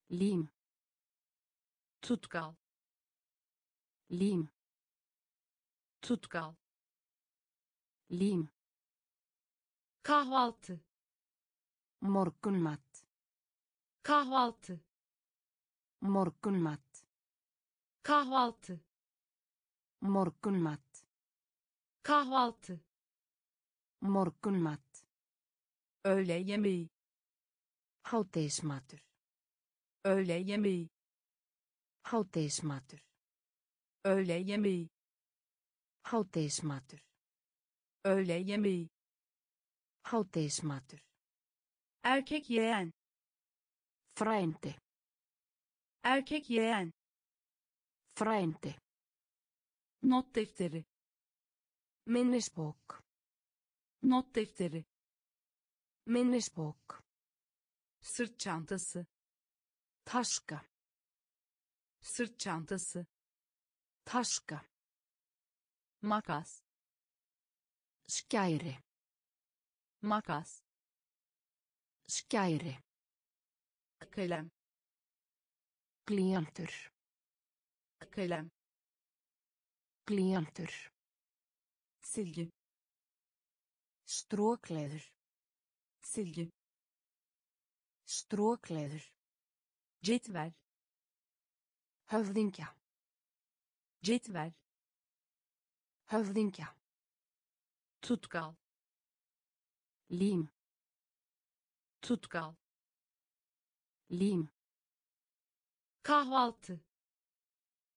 Lím tutkal. Lím tutkal lím kahvaltı. Morgunmat. Kahvaltı. Morgunmat. Kahvaltı. Morgunmat. Kahvaltı. Morgunmat. Öğle yemeği. Hádegismatur öğle yemeği. Hádegismatur öğle yemeği. Hádegismatur öğle yemeği. Hádegismatur erkek yeğen. Frændi erkek yeğen. Frændi not defteri. Minnisbók not defteri. Minnisbók sırt çantası. Taska sırt çantası. Taska. makas Skæri. makas Skæri. kalem Glíjantur. kalem Glíjantur. silgi Strókleður. silgi Strókleður. cetvel Höfðingja. cetvel Höfðingja. Tutkal Lím. tutkal Lím. kahvaltı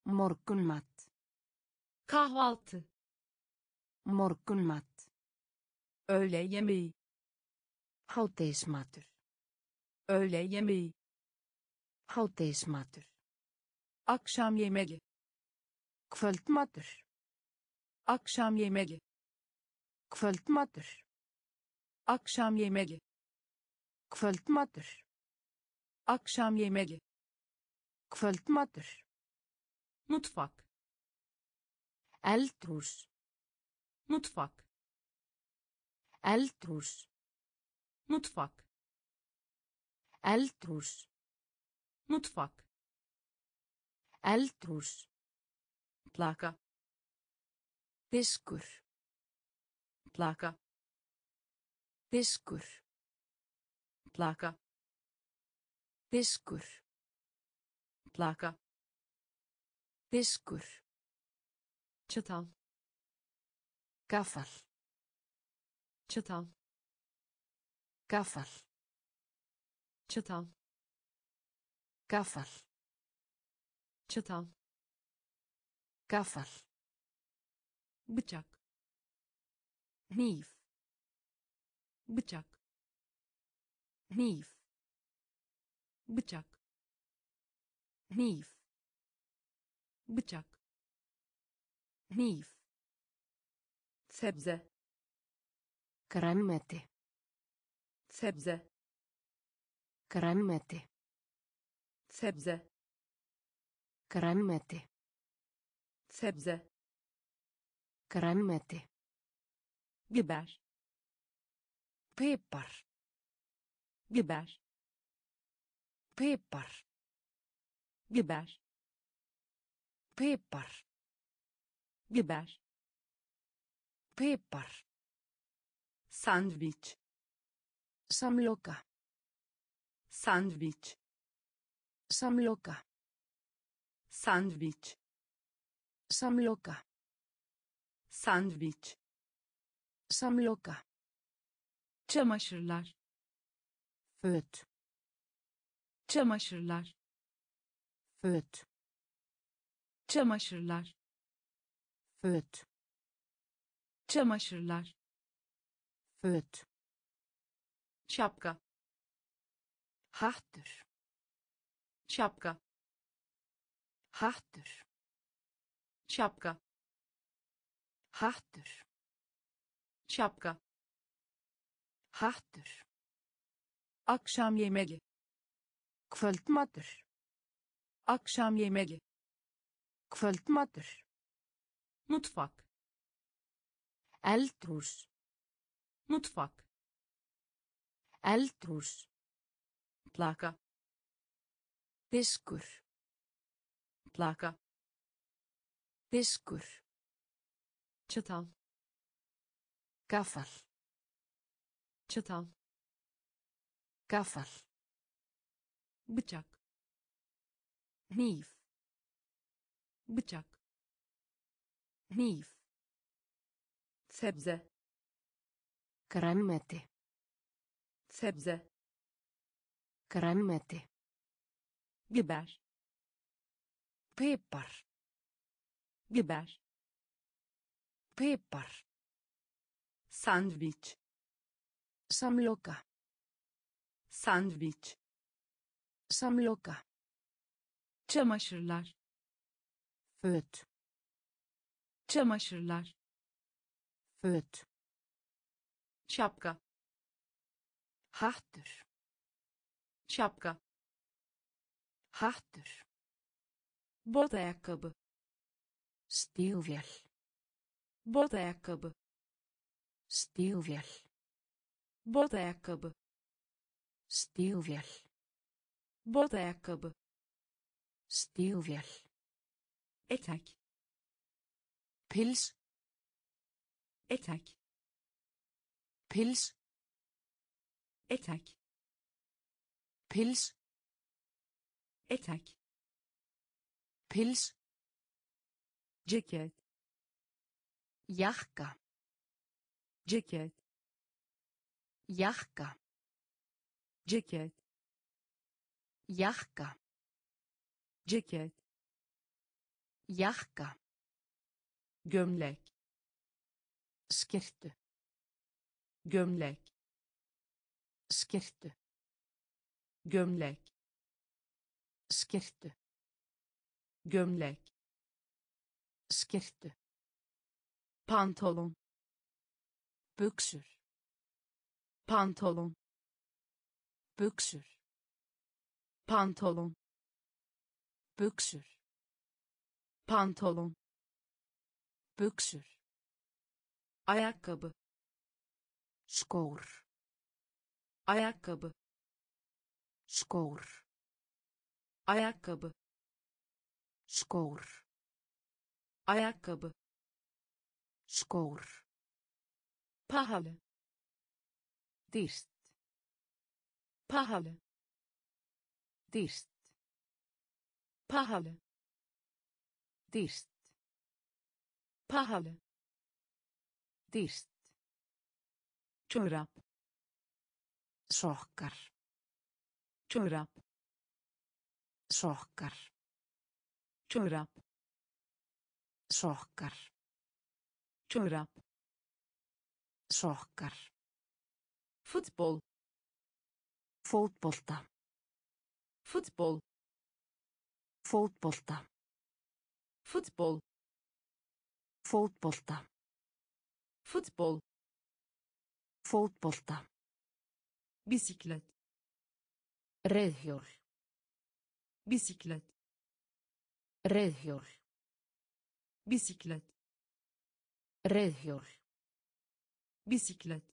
Morgunmat. kahvaltı Morgunmat. öğle yemeği Hádegismatur. öğle yemeği Hádegismatur. akşam yemeği Kvöldmatur. akşam yemeği Kvöldmatur. akşam yemeği Kvöldmatur. akşam yemeği Kvöldmatur. mutfak Eldhús. mutfak Eldhús. mutfak Eldhús. mutfak Eldhús. plaka Diskur. Plaka Diskur. plaka Diskur. plaka Diskur. çatal Gaffal. çatal Gaffal. çatal Gaffal. çatal Gaffal. bıçak Hníf. bıçak Hníf. bıçak Hníf. bıçak Hníf. sebze Grænmeti. sebze Grænmeti. sebze Grænmeti. sebze Grænmeti. Biber Pipar. biber Pipar. biber Pipar. biber Pipar. sandviç Samloka. sandviç Samloka. sandviç Samloka. sandviç Samloka. çamaşırlar Föt. çamaşırlar Föt. çamaşırlar Föt. çamaşırlar Föt. şapka Hattur. şapka Hattur. şapka Hattur. Şapka Hattur. akşam yemeği Kvöldmatur. akşam yemeği Kvöldmatur. mutfak Eldhús. mutfak Eldhús. plaka Diskur. plaka Diskur. çatal Gaffal. çatal Gaffal. bıçak Hníf. bıçak Hníf. sebze Grænmeti. sebze Grænmeti. biber Pipar. biber Pipar. Sandviç Samloka. sandviç Samloka. çamaşırlar Föt. çamaşırlar Föt. şapka Hattur. şapka Hattur. bot ayakkabı Stígvél. bot ayakkabı Stígvél. bot ayakkabı Stígvél. bot ayakkabı Stígvél. etek Pils. etek Pils. etek Pils. etek Pils. ceket Jakka. Ceket Jakka. ceket Jakka. ceket Jakka. gömlek Skirtu. gömlek Skirtu. gömlek Skirtu. gömlek Skirtu. pantolon Buxur. pantolon Buxur. pantolon Buxur. pantolon Buxur. ayakkabı Skór. ayakkabı Skór. ayakkabı Skór. ayakkabı Skór. Pahalı Dýrt. pahalı Dýrt. pahalı Dýrt. pahalı Dýrt. çorap Sokkar. çorap Sokkar. çorap Sokkar. çorap Sokkar. futbol Fótbolta. futbol Fótbolta. futbol Fótbolta. futbol Fótbolta. bisiklet Reiðhjól. bisiklet Reiðhjól. bisiklet Reiðhjól. Bisiklet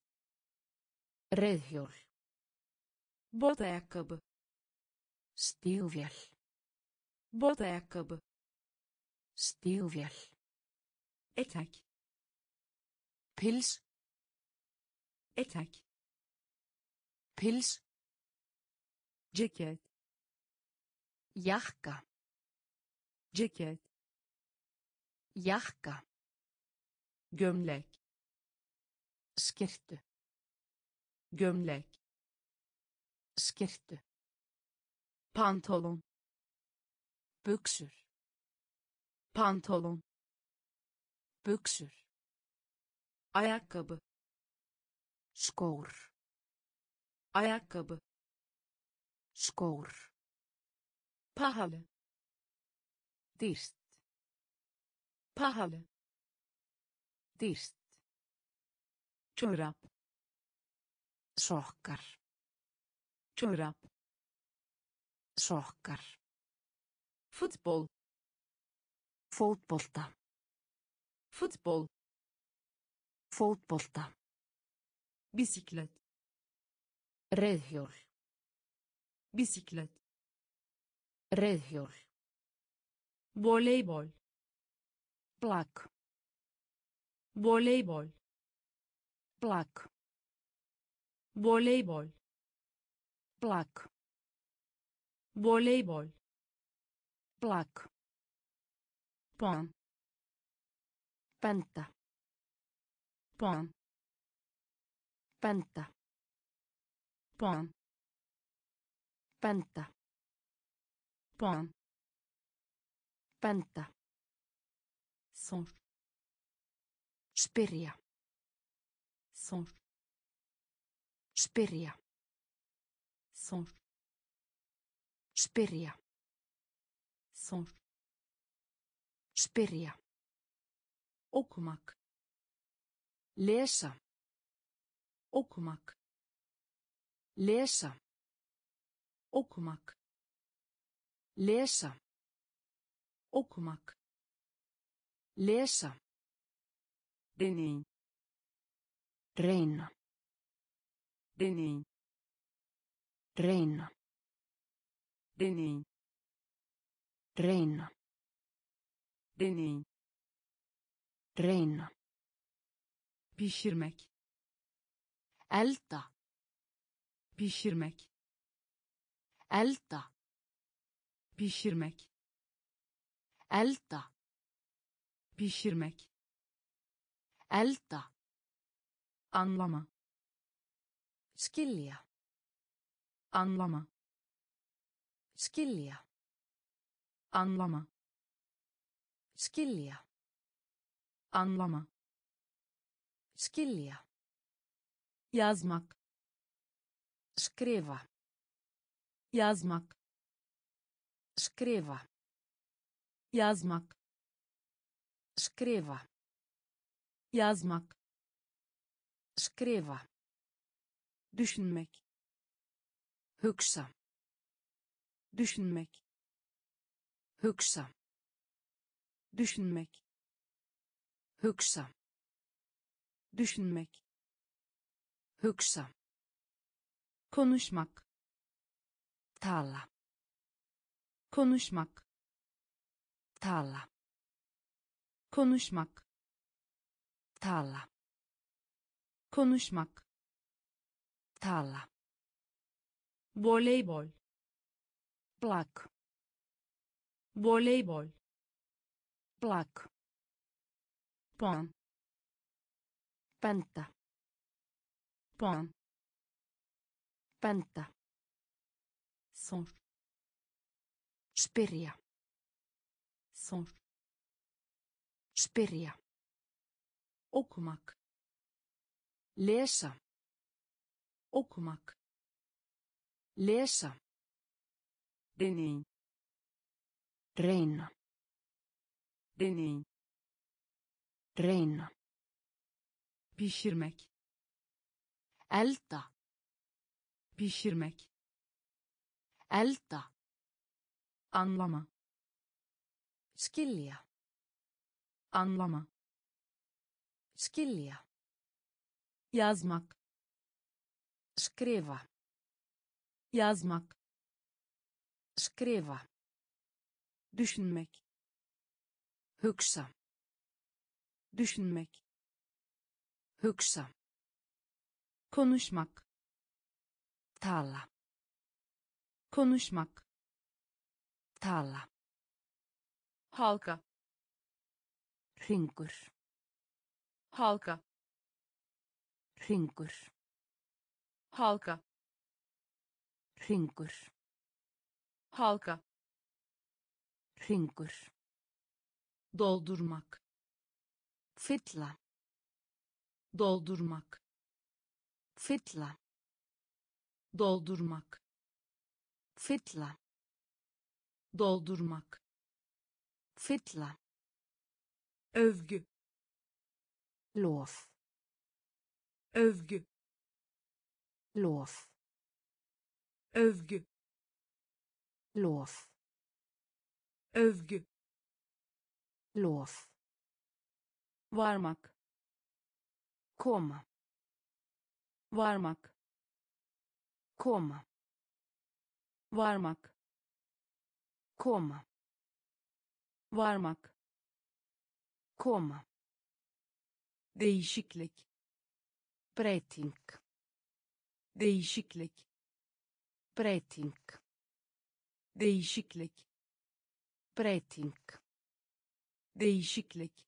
Reiðhjól. bot ayakkabı Stígvél. bot ayakkabı Stígvél. etek Pils. etek Pils. ceket Jakka. ceket Jakka. gömlek Skirtu. gömlek Skirtu. pantolon Buxur. pantolon Buxur. ayakkabı Skór. ayakkabı Skór. pahalı Dýrt. pahalı Dýrt. Çorap Sokkar. çorap Sokkar. futbol Fótbolta. futbol Fótbolta. bisiklet Reiðhjól. bisiklet Reiðhjól. voleybol Plak. voleybol plak. Voleybol plak. Voleybol plak. Pon. Penta. Pon. Penta. Pon. Penta. Pon. Penta. Sonr spyrja. Sor Spyrja. sor Spyrja. sor Spyrja. okumak Lesa. okumak Lesa. okumak Lesa. okumak Lesa. deney Reyna. deney Reyna. deney Reyna. deney Reyna. pişirmek Elda. pişirmek Elda. pişirmek Elda. pişirmek Elda. Anlama Skilja. anlama Skilja. anlama Skilja. anlama Skilja. yazmak Skriva. yazmak Skriva. yazmak Skriva. yazmak Skriva. düşünmek Hugsa. düşünmek Hugsa. düşünmek Hugsa. düşünmek Hugsa. konuşmak Tala. konuşmak Tala. konuşmak Tala. Konuşmak Tala. voleybol Plak. voleybol Plak. puan Penta. puan Penta. sor Spyrja. sor Spyrja. okumak Lesa. okumak Lesa. deney Reyna. deney Reyna. pişirmek Elda. pişirmek Elda. anlama Skilja. anlama Skilja. Yazmak Skriva. yazmak Skriva. düşünmek Hugsa. düşünmek Hugsa. konuşmak Tala. konuşmak Tala. halka Hringur. halka Hringur. halka Hringur. halka Hringur. doldurmak Fylla. doldurmak Fylla. doldurmak Fylla. doldurmak Fylla. övgü Lov. Övgü Lov. övgü Lov. övgü Lov. varmak Koma. varmak Koma. varmak Koma. varmak Koma. değişiklik Breyting. değişiklik Breyting. değişiklik Breyting. değişiklik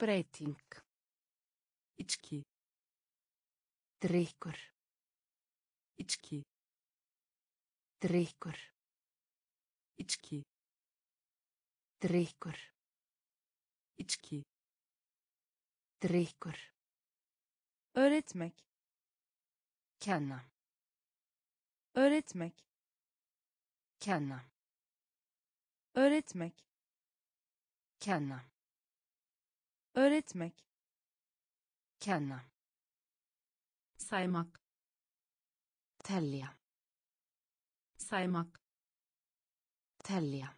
Breyting. içki Drykkur. içki Drykkur. içki Drykkur. içki Drykkur. Öğretmek Kenna. öğretmek Kenna. öğretmek Kenna. öğretmek Kenna. saymak Tälja. saymak Tälja.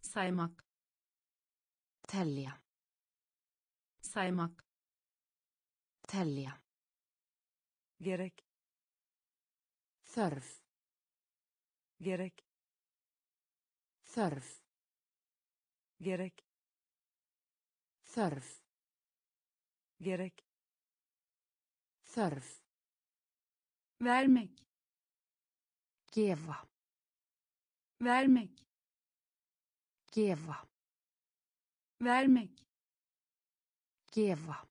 saymak Telja. saymak Telja. gerek Þörf. gerek Þörf. gerek Þörf. gerek Þörf. vermek Gefa. vermek Gefa. vermek Gefa.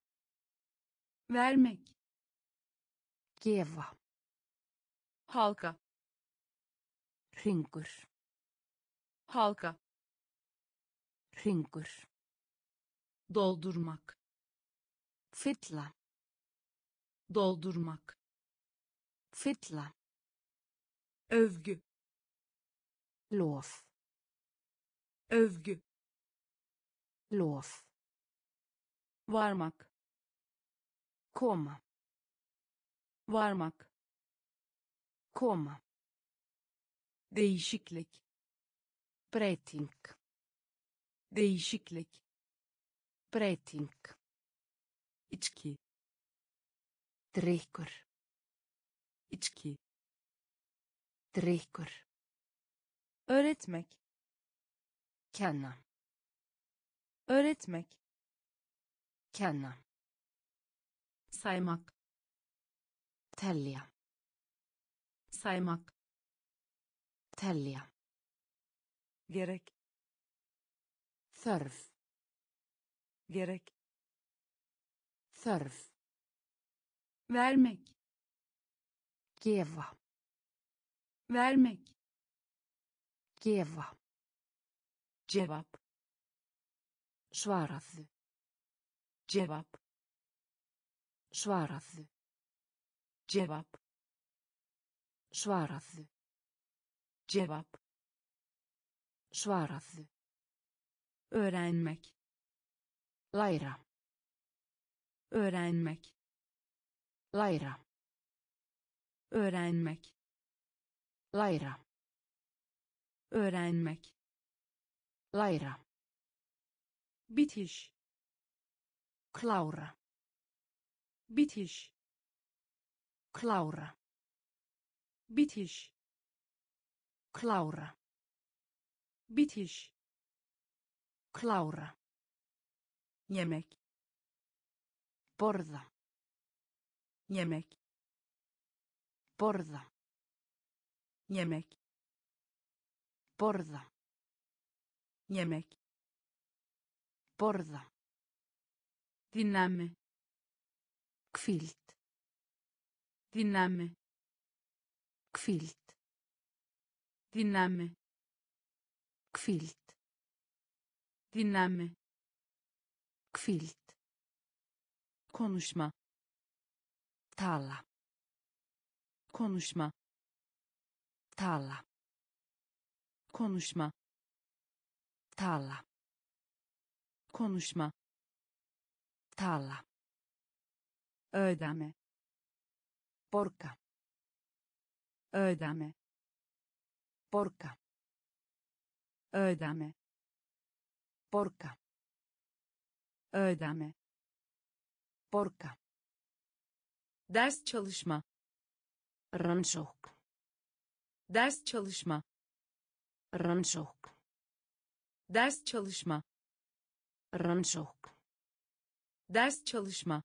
Vermek Gefa. halka Hringur. halka Hringur. doldurmak Fylla. doldurmak Fylla. övgü Lof. övgü Lof. varmak Koma. varmak Koma. değişiklik Breyting. değişiklik Breyting. içki Drykkur. içki Drykkur. öğretmek Kenna. öğretmek Kenna. Saymak Telja. saymak Telja. gerek Þörf. gerek Þörf. vermek Gefa. vermek Gefa. cevap Svaraðu. cevap Svaraðu. cevap Svaraðu. cevap Svaraðu. öğrenmek Læra. öğrenmek Læra. öğrenmek Læra. öğrenmek Læra. bitiş Klára. Bitiş Klára. bitiş Klára. bitiş Klára. yemek Borða. yemek Borða. yemek Borða. yemek Borða. dinlenme Hvíld. dinlenme Hvíld. dinlenme Hvíld. dinlenme Hvíld. konuşma Tala. konuşma Tala. konuşma Tala. konuşma Tala. Ödeme Borga. ödeme Borga. ödeme Borga. ödeme Borga. ders çalışma Rannsókn. ders çalışma Rannsókn. ders çalışma Rannsókn. ders çalışma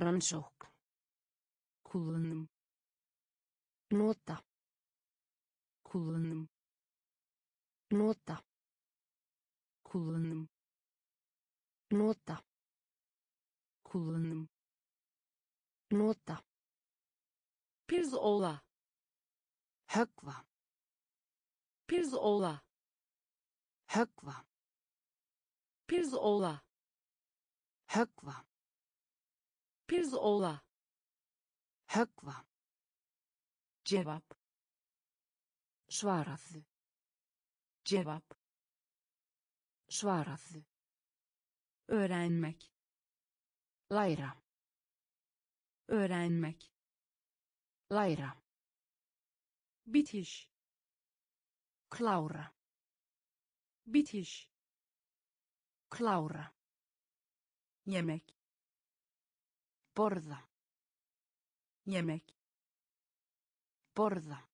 Rannsókn. kullanım Nota. kullanım Nota. kullanım Nota. kullanım Nota. pirzola Höggva. pirzola Höggva. pirzola Höggva. Pirzola Höggva. cevap Svaraðu. cevap Svaraðu. öğrenmek Læra. öğrenmek Læra. bitiş Klára. bitiş Klára. yemek Borða. yemek Borða.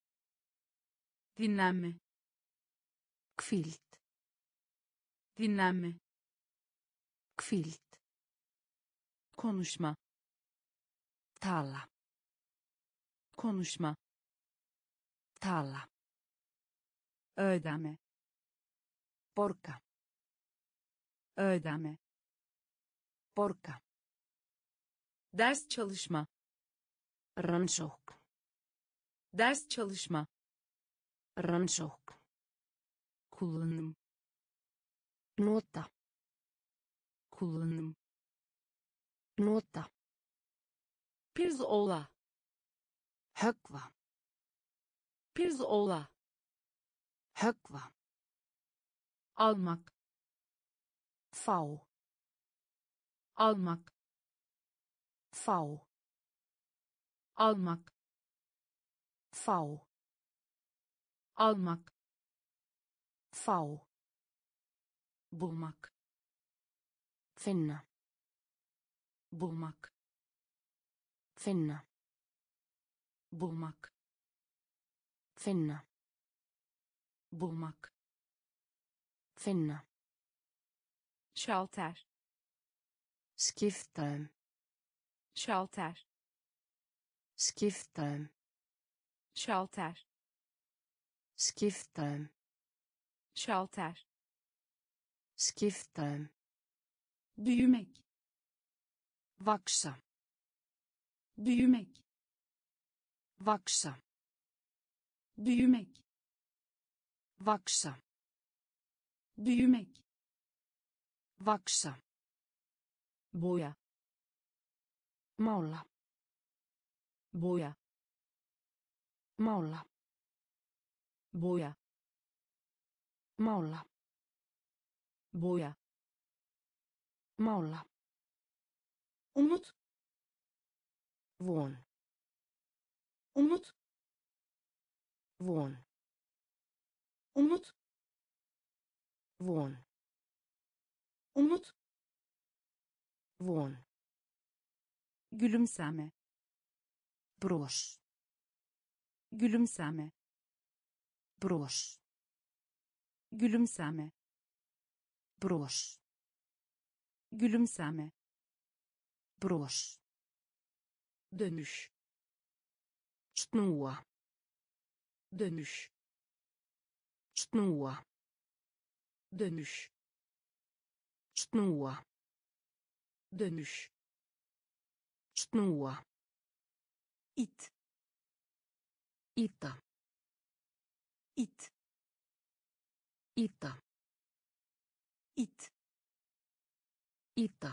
dinlenme Hvíld. dinlenme Hvíld. konuşma Tala. konuşma Tala. ödeme Borga. ödeme Borga. Ders çalışma Rannsókn. ders çalışma Rannsókn. kullanım Nota. kullanım Nota. pirzola Höggva. pirzola Höggva. almak Fá. almak Fá. almak Fá. almak Fá. bulmak Finna. bulmak Finna. bulmak Finna. bulmak Finna. şalter Skipta um. Şalter Skipta um. şalter Skipta um. şalter Skipta um. büyümek Vaksa. büyümek Vaksa. büyümek Vaksa. büyümek Vaksa. boya Maulla. boja. Maulla. boja. Maulla. boja. Maulla. Umut. Vuon. Umut. Vuon. Umut. Vuon. Umut. Vuon. Gülümseme Bros. gülümseme Bros. gülümseme Bros. gülümseme Bros. dönüş Snúa. dönüş Snúa. dönüş Snúa. dönüş Snúa. Ít. Íta. Ít. Íta. Ít. Íta.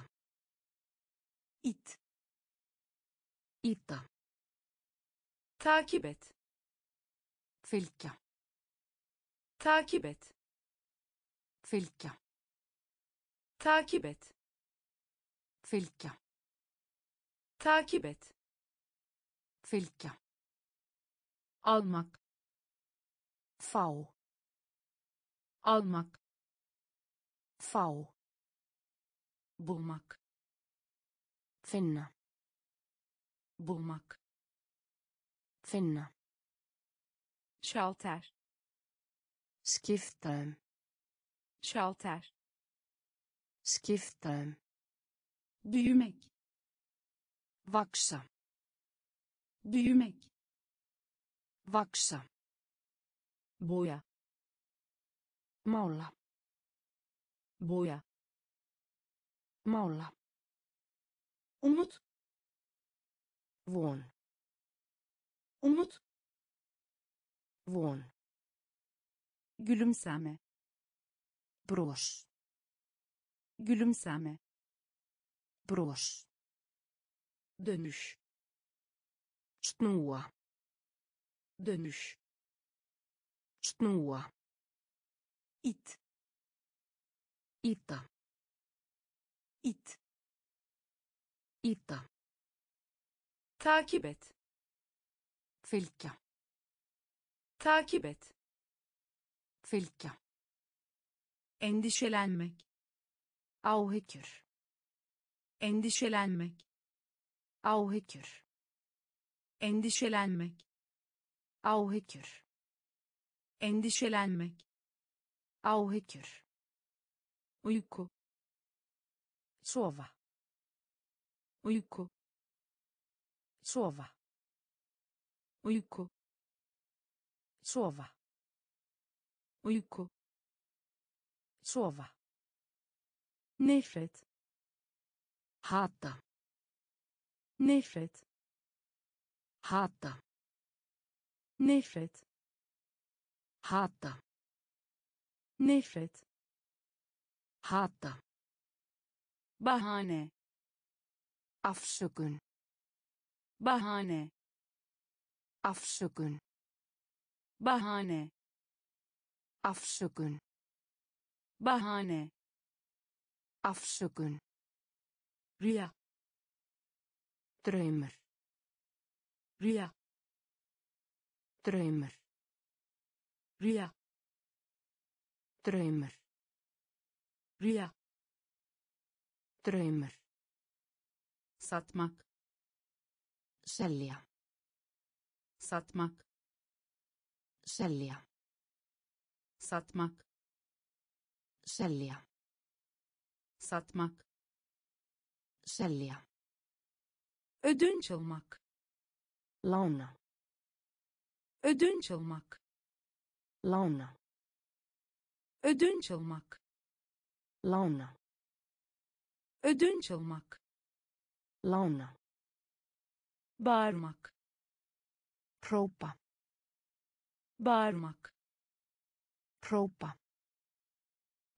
Ít. Íta. Takip et. Fylgja. Takip et. Fylgja. Takip et. Fylgja. Takip et Fylgja. almak Fá. almak Fá. bulmak Finna. bulmak Finna. şalter Skipta um. şalter Skipta um. büyümek Vaksa. büyümek Vaksa. boya Mála. boya Mála. umut Von. umut Von. gülümseme Bros. gülümseme Bros. Dönüş Snúa. dönüş Snúa. it Ita. it Ita. takip et Fylgja. takip et Fylgja. endişelenmek Áhyggjur. endişelenmek Áhyggjur. endişelenmek Áhyggjur. endişelenmek Áhyggjur. uyku Sofa. uyku Sofa. uyku Sofa. uyku Sofa. nefret Hata. Nefret Hata. nefret Hata. nefret Hata. bahane Afsökun. bahane Afsökun. bahane Afsökun. bahane Afsökun. rüya Draumur. rüya Draumur. rüya Draumur. rüya Draumur. satmak Selja. satmak Selja. satmak Selja. satmak Selja. Ödünç almak Lána. ödünç almak Lána. ödünç almak Lána. ödünç almak Lána. bağırmak Própa. bağırmak Própa.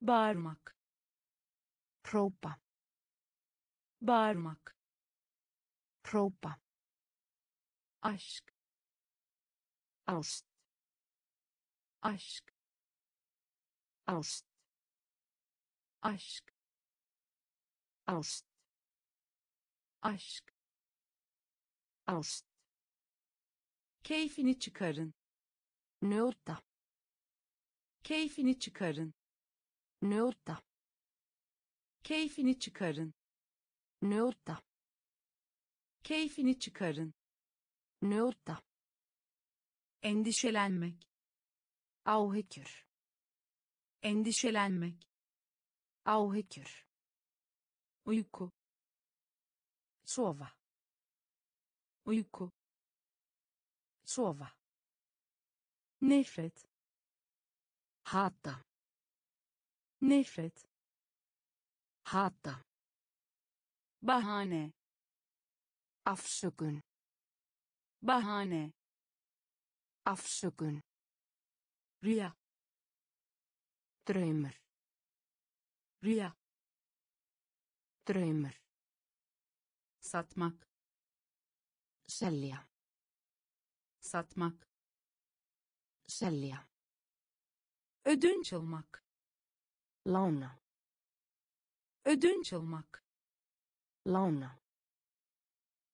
bağırmak Própa. bağırmak Própa. aşk Ást. aşk Ást. aşk Ást. aşk Ást. keyfini çıkarın Njóta. keyfini çıkarın Njóta. keyfini çıkarın Njóta. Keyfini çıkarın Njóta. endişelenmek Áhyggjur. endişelenmek Áhyggjur. uyku Sofa. uyku Sofa. nefret Hata. nefret Hata. bahane Afsökun. bahane Afsökun. rüya Draumur. rüya Draumur. satmak Selja. satmak Selja. ödünç almak Lána. ödünç almak Lána.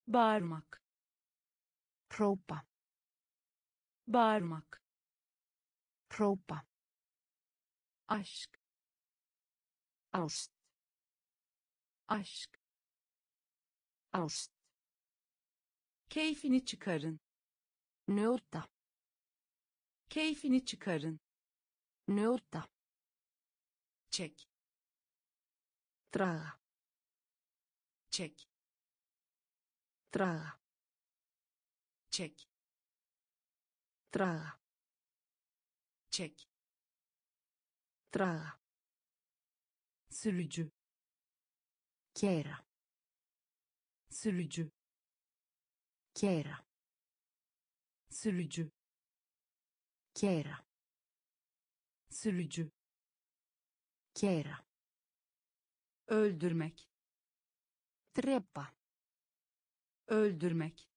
Bağırmak Própa. bağırmak Própa. aşk Ást. aşk Ást. keyfini çıkarın Njóta. keyfini çıkarın Njóta. çek Draga. çek Draga. çek Draga. çek Draga. sürücü Keyra. sürücü Keyra. sürücü Keyra. sürücü Keyra. öldürmek Drepa. Öldürmek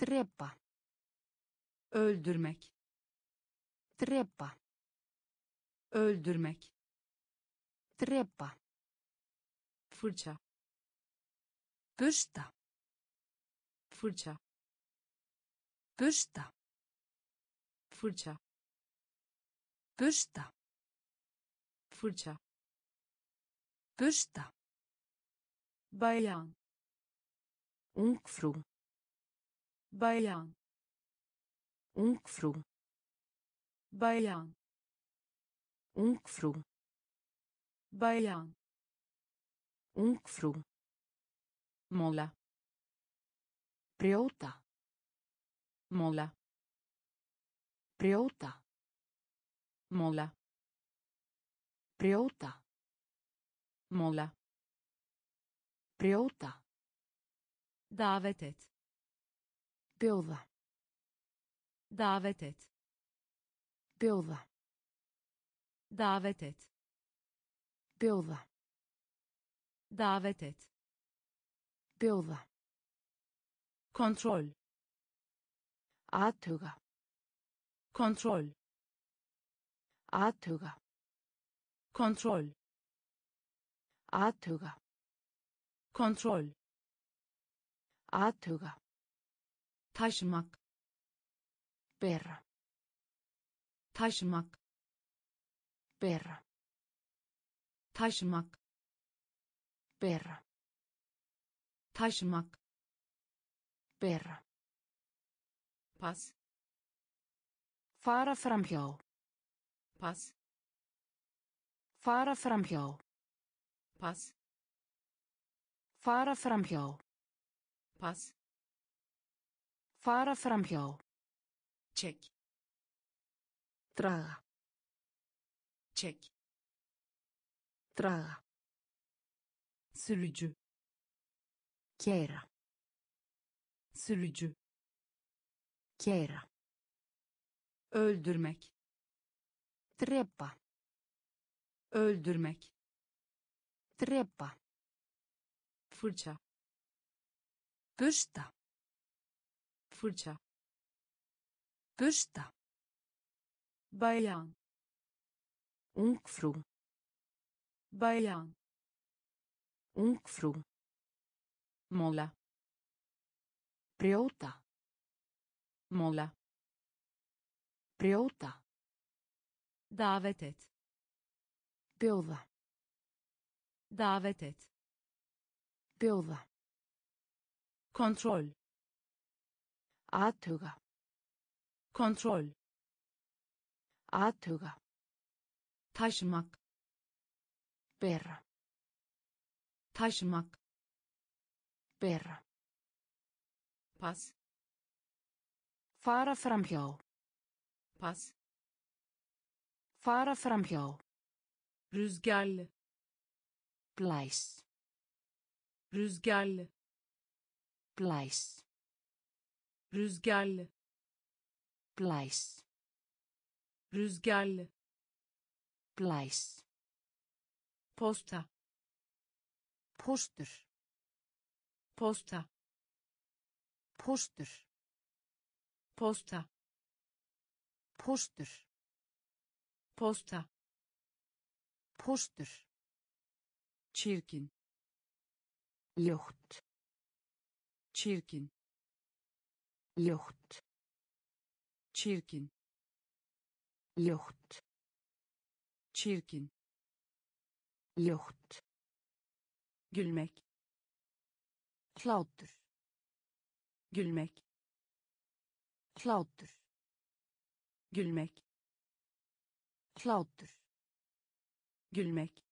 Drepa. öldürmek Drepa. öldürmek Drepa. fırça Busta. fırça Busta. fırça Busta. fırça Bursta. bayan Ungfrú. bayan Ungfrú. bayan Ungfrú. bayan Ungfrú. mola Brjóta. mola Brjóta. mola Brjóta. mola Brjóta. Davet et Bjóða. davet et Bjóða. davet et Bjóða. davet et Bjóða. kontrol Athuga. kontrol Athuga. kontrol Athuga. kontrol Athuga. taşımak Bera. taşımak Bera. taşımak Bera. taşımak Bera. pas Fara framhjá. pas Fara framhjá. pas Fara framhjá. Pas Fara framhjá. çek Draga. çek Draga. sürücü Keyra. sürücü Keyra. öldürmek Drepa. öldürmek Drepa. fırça Bursta. fırça Bursta. bayan Ungfrú. bayan Ungfrú. mola Brjóta. mola Brjóta. davet et Bjóða. davet et Bjóða. Kontrol Athuga. kontrol Athuga. taşımak Bera. taşımak Bera. pas Fara framhjá. pas Fara framhjá. rüzgarlı Blæs. rüzgarlı Blæs. rüzgarlı Blæs. rüzgarlı Blæs. posta Póstur. posta Póstur. posta Póstur. posta Póstur. çirkin Ljótt. Çirkin Ljótt. çirkin Ljótt. çirkin Ljótt. gülmek Hlátur. gülmek Hlátur. gülmek Hlátur. gülmek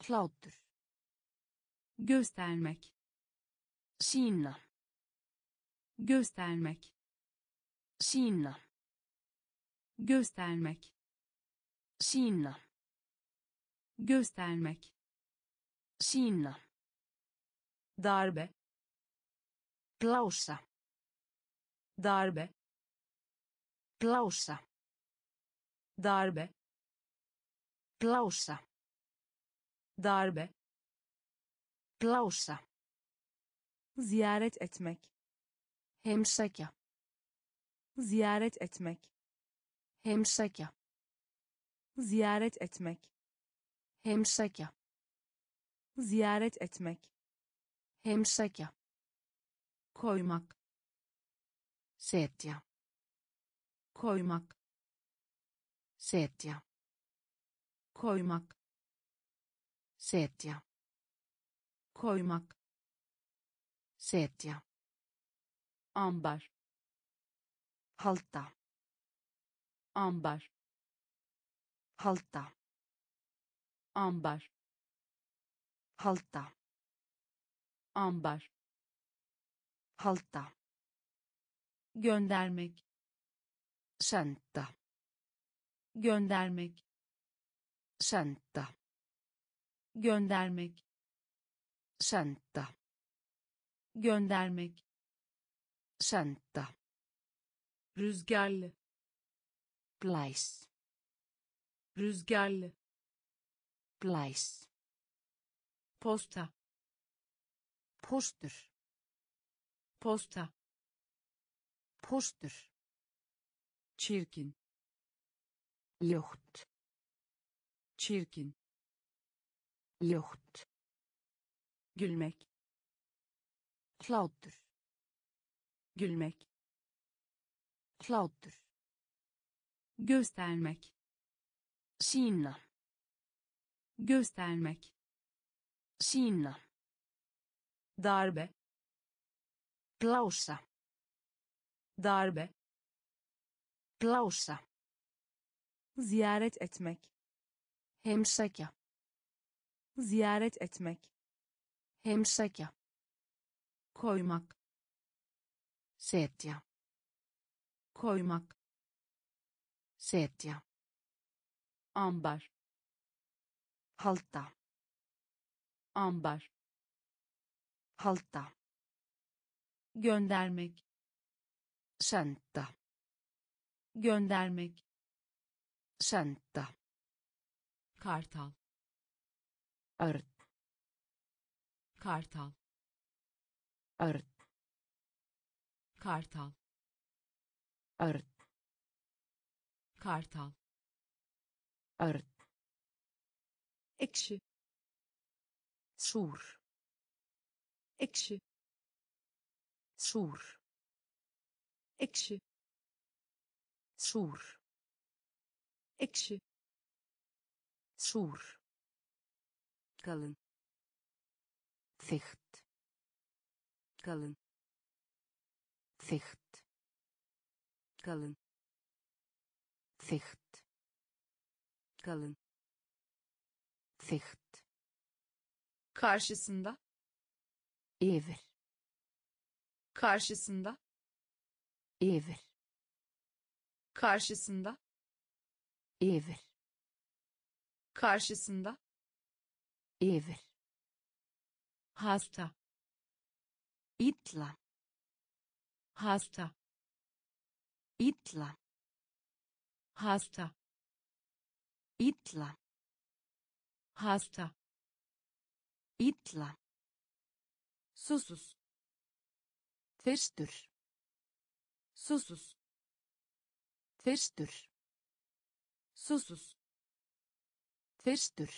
Hlátur. göstermek Sýna. göstermek Sýna. göstermek Sýna. göstermek Sýna. darbe Blása. darbe Blása. darbe Blása. darbe Blása. Ziyaret etmek Heimsækja. ziyaret etmek Heimsækja. ziyaret etmek Heimsækja. ziyaret etmek Heimsækja. koymak Setja. koymak Setja. koymak Setja. koymak Setja. ambar Halda. ambar Halda. ambar Halda. ambar Halda. göndermek Sända. göndermek Sända. göndermek Sända. Göndermek Sända. rüzgarlı Blæs. rüzgarlı Blæs. posta Póstur. posta Póstur. çirkin Ljótt. çirkin Ljótt. gülmek Hlátur. gülmek Hlátur. göstermek Sýna. göstermek Sýna. darbe Blása. darbe Blása. ziyaret etmek Heimsækja. ziyaret etmek Heimsækja. Koymak Setja. koymak Setja. ambar Halda. ambar Halda. göndermek Sända. göndermek Sända. kartal Örn. kartal Örn. kartal Örn. kartal Örn. ekşi Súr. ekşi Súr. ekşi Súr. ekşi Súr. kalın Þykkt. Kalın Þykkt. kalın Þykkt. kalın Þykkt. karşısında Yfir. karşısında Yfir. karşısında Yfir. karşısında Yfir. hasta Illa. hasta Illa. hasta Illa. hasta Illa. susuz Fyrstur. susuz Fyrstur. susuz Fyrstur.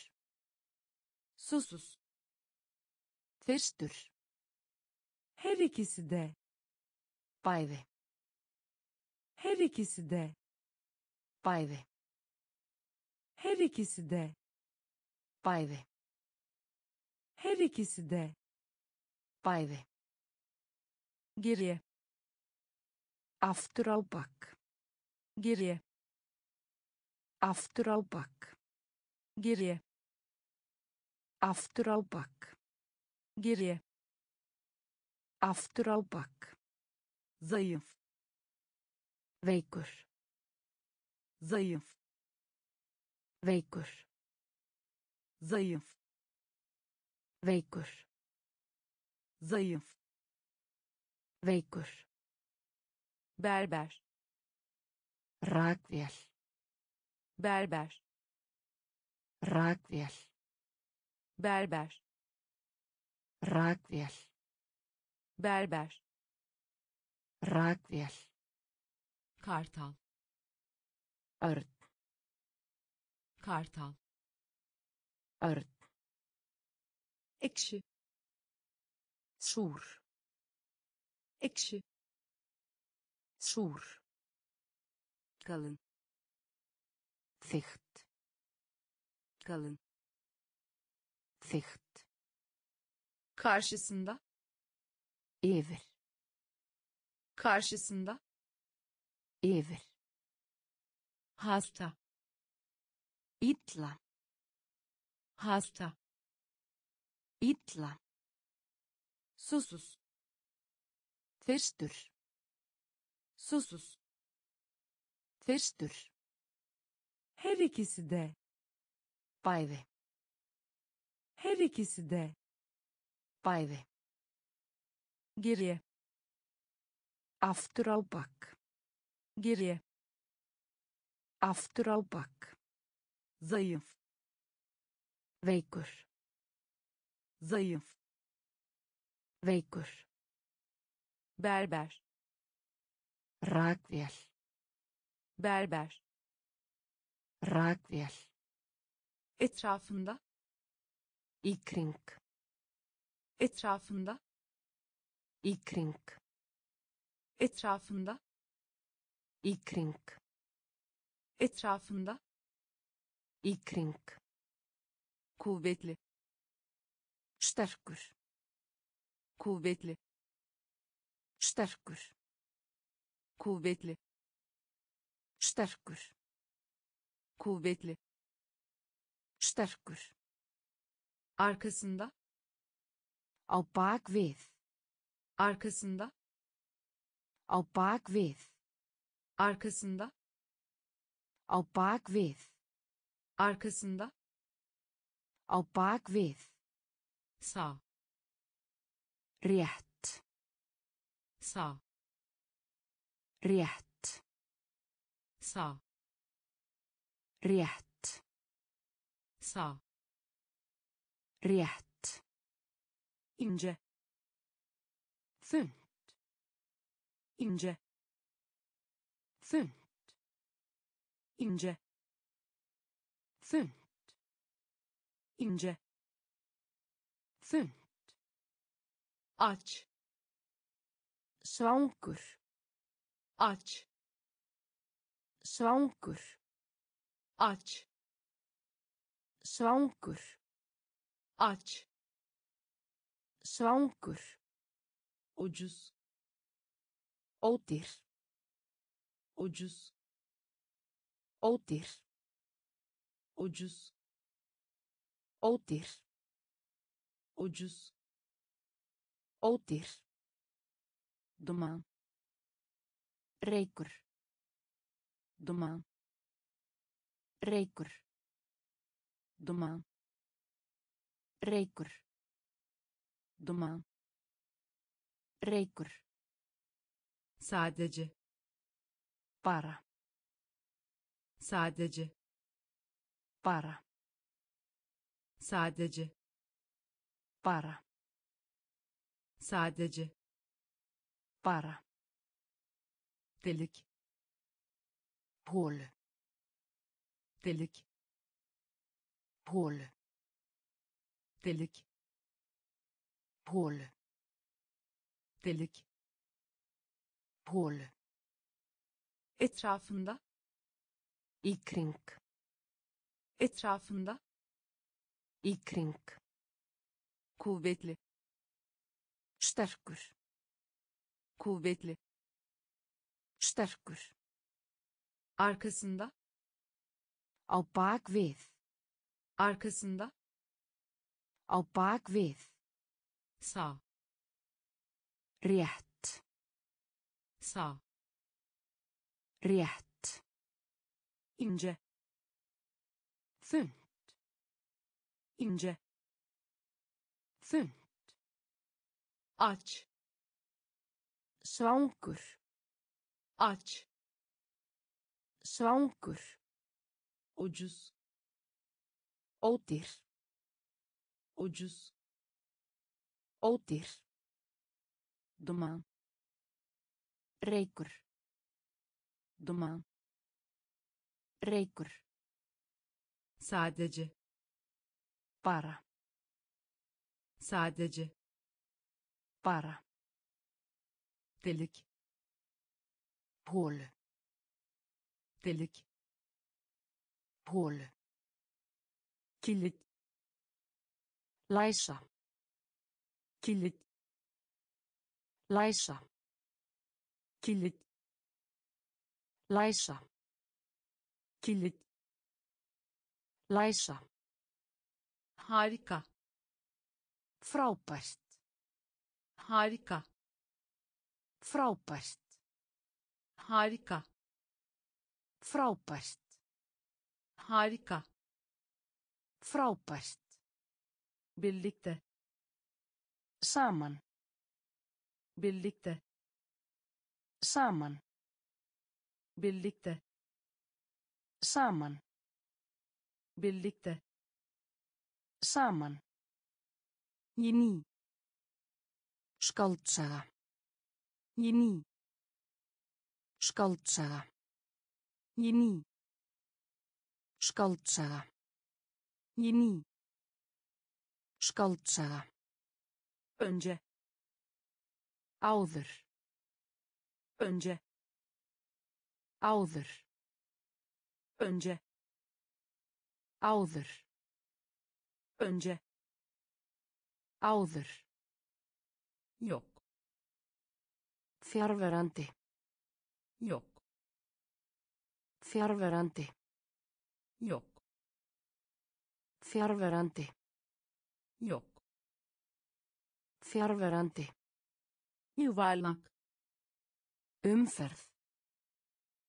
susuz Fyrstur. Her ikisi de Bæði. her ikisi de Bæði. her ikisi de Bæði. her ikisi de Bæði. geriye Aftur á bak. geriye Aftur á bak. geriye Aftur á bak. geriye Aftur á bak. zayıf Veikur. zayıf Veikur. zayıf Veikur. zayıf Veikur. berber Rakvél. berber Rakvél. berber Rakvél. Berber Rakvél. kartal Örn. kartal Örn. ekşi Súr. ekşi Súr. kalın Þykkt. kalın Þykkt. karşısında Yfir. karşısında Yfir. hasta Illa. hasta Illa. susuz Fyrstur. susuz Fyrstur. her ikisi de Bæði. her ikisi de Bæði. Geriye Aftur á bak. geriye Aftur á bak. zayıf Veikur. zayıf Veikur. berber Rakvél. berber Rakvél. etrafında Í kring. etrafında Í kring. etrafında Í kring. etrafında Í kring. kuvvetli Sterkur. kuvvetli Sterkur. kuvvetli Sterkur. kuvvetli Sterkur. arkasında Á bak við. Arkasında Á bak við. arkasında Á bak við. arkasında Á bak við. sağ Rétt. sağ Rétt. sağ Rétt. sağ Rétt. ince Þunnt. ince Þunnt. ince Þunnt. ince Þunnt. aç Svangur. aç Svangur. aç Svangur. aç Svangur. Ucuz Ódýr. ucuz Ódýr. ucuz Ódýr. ucuz Ódýr. duman Reykur. duman Reykur. duman Reykur. duman Reykur. sadece Bara. sadece Bara. sadece Bara. sadece Bara. delik Hólu. delik Hólu. delik Hólu. Delik Hólu. etrafında Í kring. etrafında Í kring. kuvvetli Sterkur. kuvvetli Sterkur. arkasında Á bak við. arkasında Á bak við. sağ Rétt. sağ Rétt. ince Þunnt. ince Þunnt. aç Svangur. aç Svangur. ucuz Ódýr. ucuz Ódýr. Duman Reykur. duman Reykur. sadece Bara. sadece Bara. delik Hólu. delik Hólu. kilit Læsa. kilit Læsa. kilit Læsa. kilit Læsa. harika Frábært. harika Frábært. harika Frábært. harika Frábært. birlikte Saman. Birlikte Saman. birlikte Saman. birlikte Saman. yeni Skáldsaga. yeni Skáldsaga. yeni Skáldsaga. yeni Skáldsaga. önce Áður. önce Áður. önce Áður. önce Áður. yok Fjarverandi. yok Fjarverandi. yok Fjarverandi. yok Fjarverandi. Yuvarlak Umferð.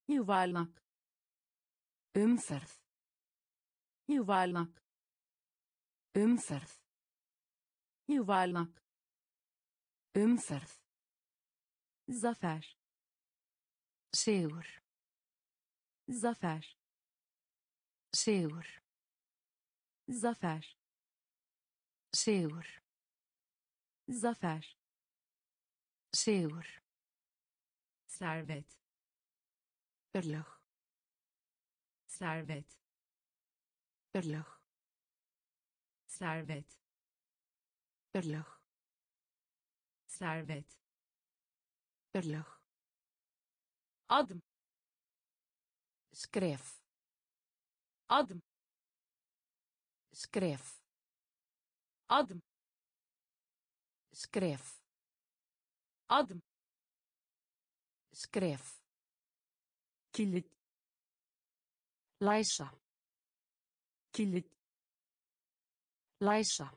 yuvarlak Umferð. yuvarlak Umferð. yuvarlak Umferð. zafer Sigur. zafer Sigur. zafer Sigur. zafer Sigur. servet Örlög. servet Örlög. servet Örlög. servet Örlög. adım Skref. adım Skref. adım Skref. Adım Skref. kilit Læsa. kilit Læsa.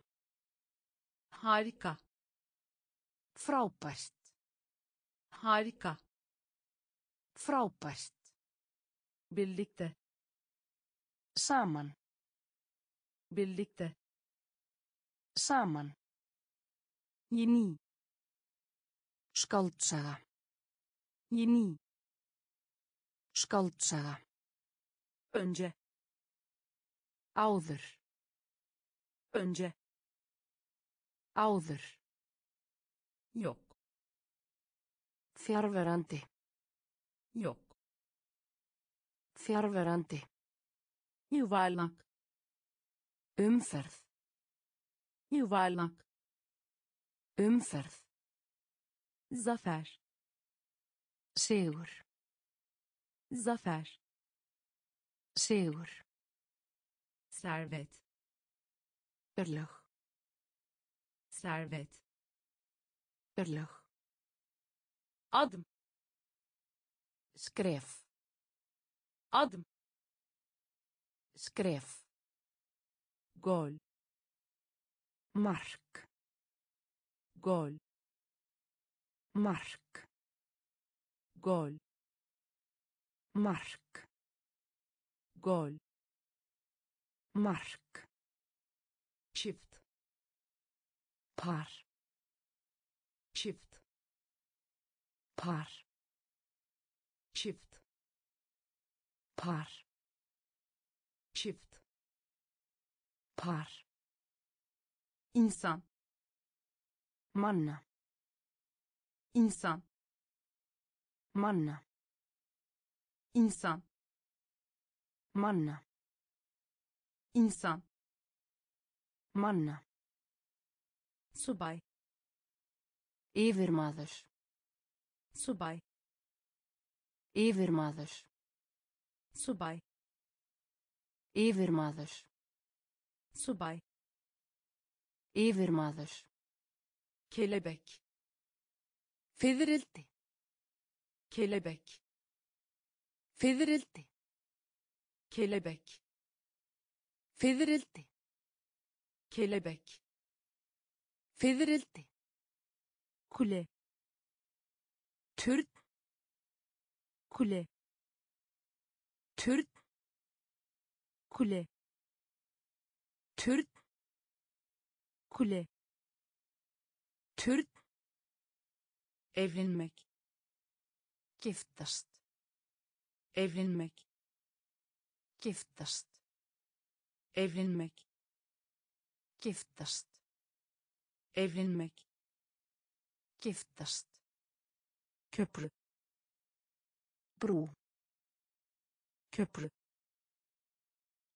harika Frábært. harika Frábært. birlikte Saman. birlikte Saman. yeni Skáldsaga. yeni Skáldsaga. önce Áður. önce Áður. yok Fjarverandi. yok Fjarverandi. yuvarlak Umferð. yuvarlak Umferð. Zafer Sigur. zafer Sigur. servet Örlög. servet Örlög. adım Skref. adım Skref. gol Mark. gol Mark. gol Mark. gol Mark. çift Par. çift Par. çift Par. çift Par. insan Manna. İnsan Manna. insan Manna. insan Manna. subay Yfirmaður. subay Yfirmaður. subay Yfirmaður. subay Yfirmaður. kelebek Fiðrildi. kelebek Fiðrildi. kelebek Fiðrildi. kelebek Fiðrildi. kule Turn. kule Turn. kule Turn. kule Turn. Evlenmek Giftast. evlenmek Giftast. evlenmek Giftast. evlenmek Giftast. köprü Brú. köprü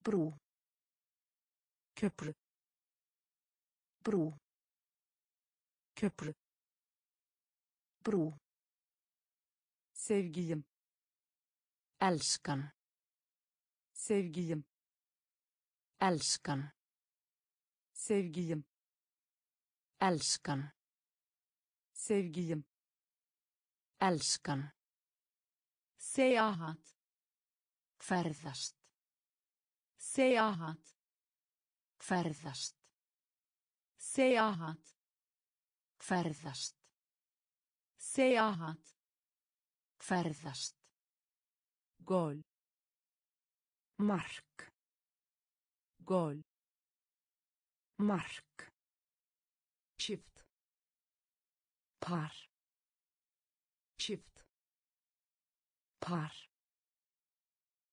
Brú. köprü Brú. köprü Brú. Sevgiyim. Elskan. Sevgiyim. Elskan. Sevgiyim. Elskan. Sevgiyim. Elskan. Seyahat. Hverðast. Seyahat. Hverðast. Seyahat. Hverðast. Seyahat Ferðast. Gól. Mark. gol Mark. Shift. Par. Shift. Par.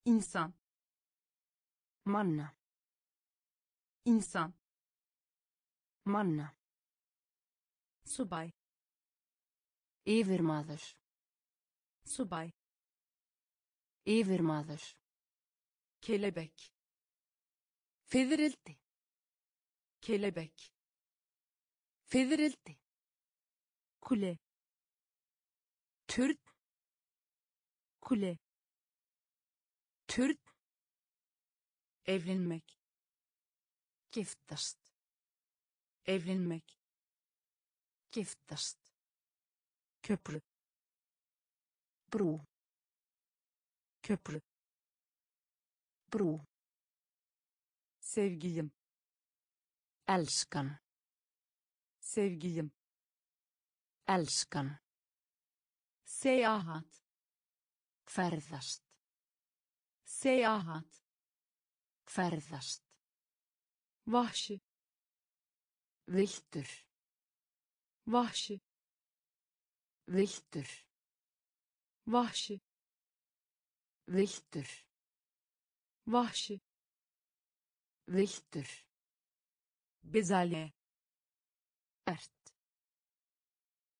insan Manna. insan Manna. subay Yfirmaður. subay Yfirmaður. kelebek Fiðrildi. kelebek Fiðrildi. kule Turn. kule Turn. evlenmek Giftast. evlenmek Giftast. Köprü Brú. köprü Brú. sevgilim Elskan. sevgilim Elskan. seyahat Ferðast. seyahat Ferðast. vahşi Viltur. vahşi Viltur. vahşi Viltur. vahşi Viltur. bezelye Ert.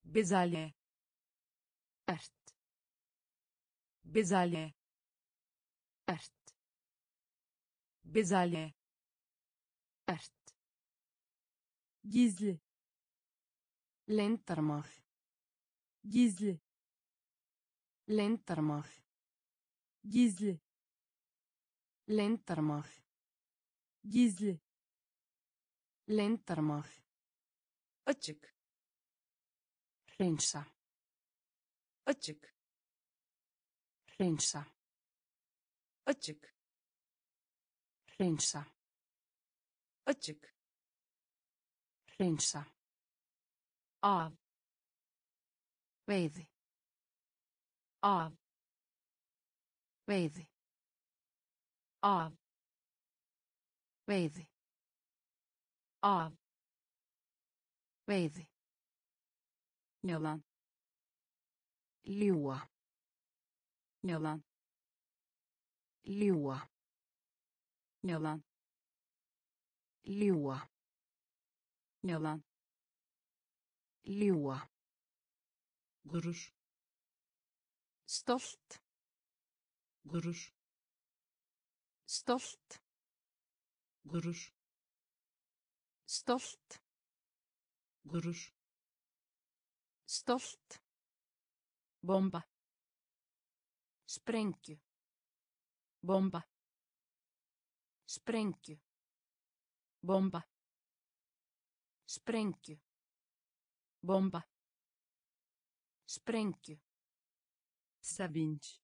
bezelye Ert. bezelye Ert. bezelye Ert. gizli Leyndarmál. Gizli. Lentarmál. Gizli. Lentarmál. Gizli. Lentarmál. Açık. Rensa. Açık. Rensa. Açık. Rensa. Açık. Rensa. Av. Veiði. av Veiði. av Veiði. av Veiði. yalan Ljúa. yalan Ljúa. yalan Ljúa. yalan Ljúa. Gurur Stolt. gurur Stolt. gurur Stolt. gurur Stolt. bomba Sprengju. bomba Sprengju. bomba Sprengju. bomba Sprengju. sevinç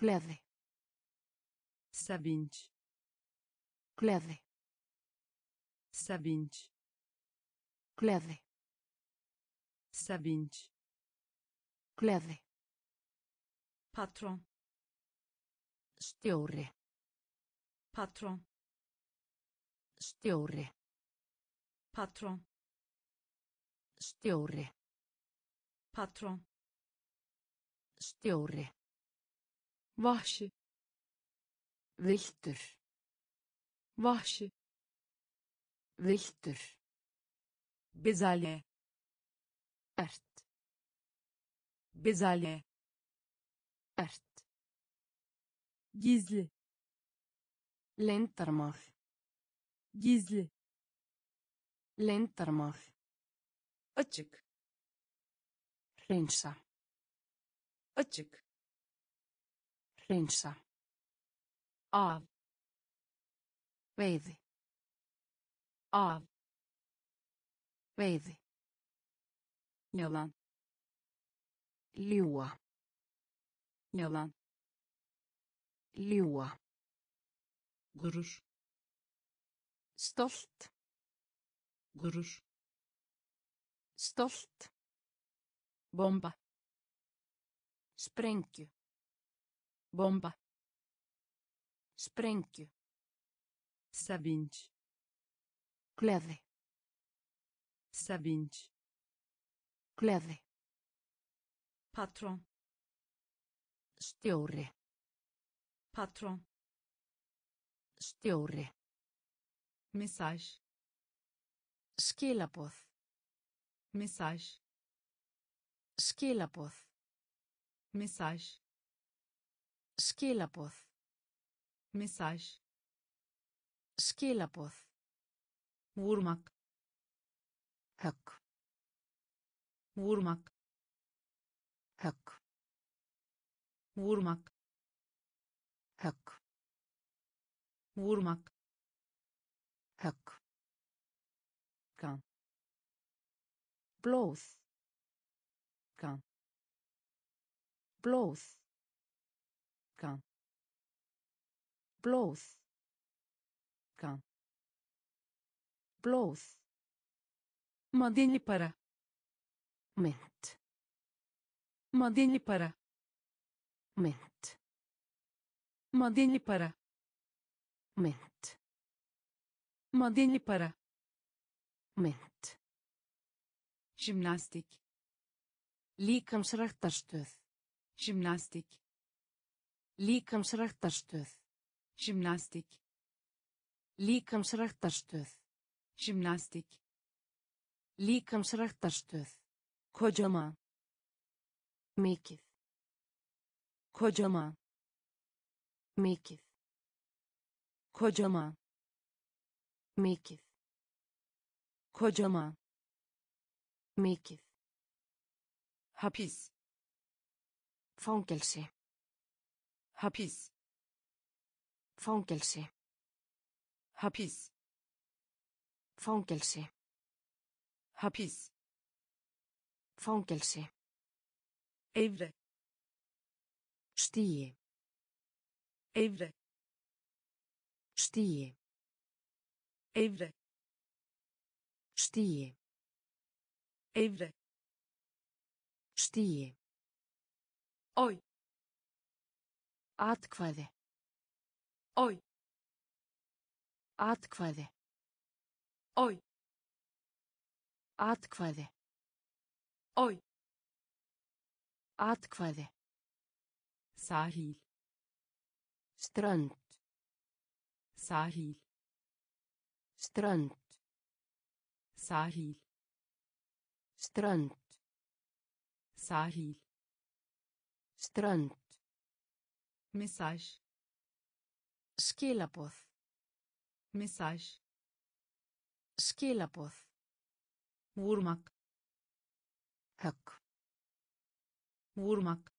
Gleði. sevinç Gleði. sevinç Gleði. sevinç Gleði. patron Stjóri. patron Stjóri. patron Stjóri. Patron Stjóri. vahşi Viltur. vahşi Viltur. bezelye Ert. bezelye Ert. gizli Leyndarmál. gizli Leyndarmál. açık Hreinsa. açık Hreinsa. av Veiði. av Veiði. yalan Ljúa. yalan Ljúa. gurur Stolt. gurur Stolt. bomba. Sprengju bomba. Sprengju sabinte kleði sabinte kleði patrón stjóri patrón stjóri message. Skilaboð message. Skilaboð. mesaj Skilaboð. mesaj Skilaboð. vurmak Högg. vurmak Högg. vurmak Högg. vurmak Högg. kan Blóð. blóð. Kan blóð. Kan blóð. Mandinli para. Mynd mandinli para. Mynd mandinli para. Mynd mandinli para. Mynd gymnastik. Líkamsræktarstöð jimnastik Líkamsræktarstöð. jimnastik Líkamsræktarstöð. jimnastik Líkamsræktarstöð. kocaman Mikið. kocaman Mikið. kocaman Mikið. kocaman Mikið. hapis Fangelsi. hapis Fangelsi. hapis Fangelsi. hapis Fangelsi. evre Stíi. evre Stíi. evre Stíi. evre Stíi. Oy Atkvæði. oy Atkvæði. oy Atkvæði. oy Atkvæði. sahil Strönd. sahil Strönd. sahil Strönd. sahil Strönd. mesaj Skilaboð. mesaj Skilaboð. vurmak Högg. vurmak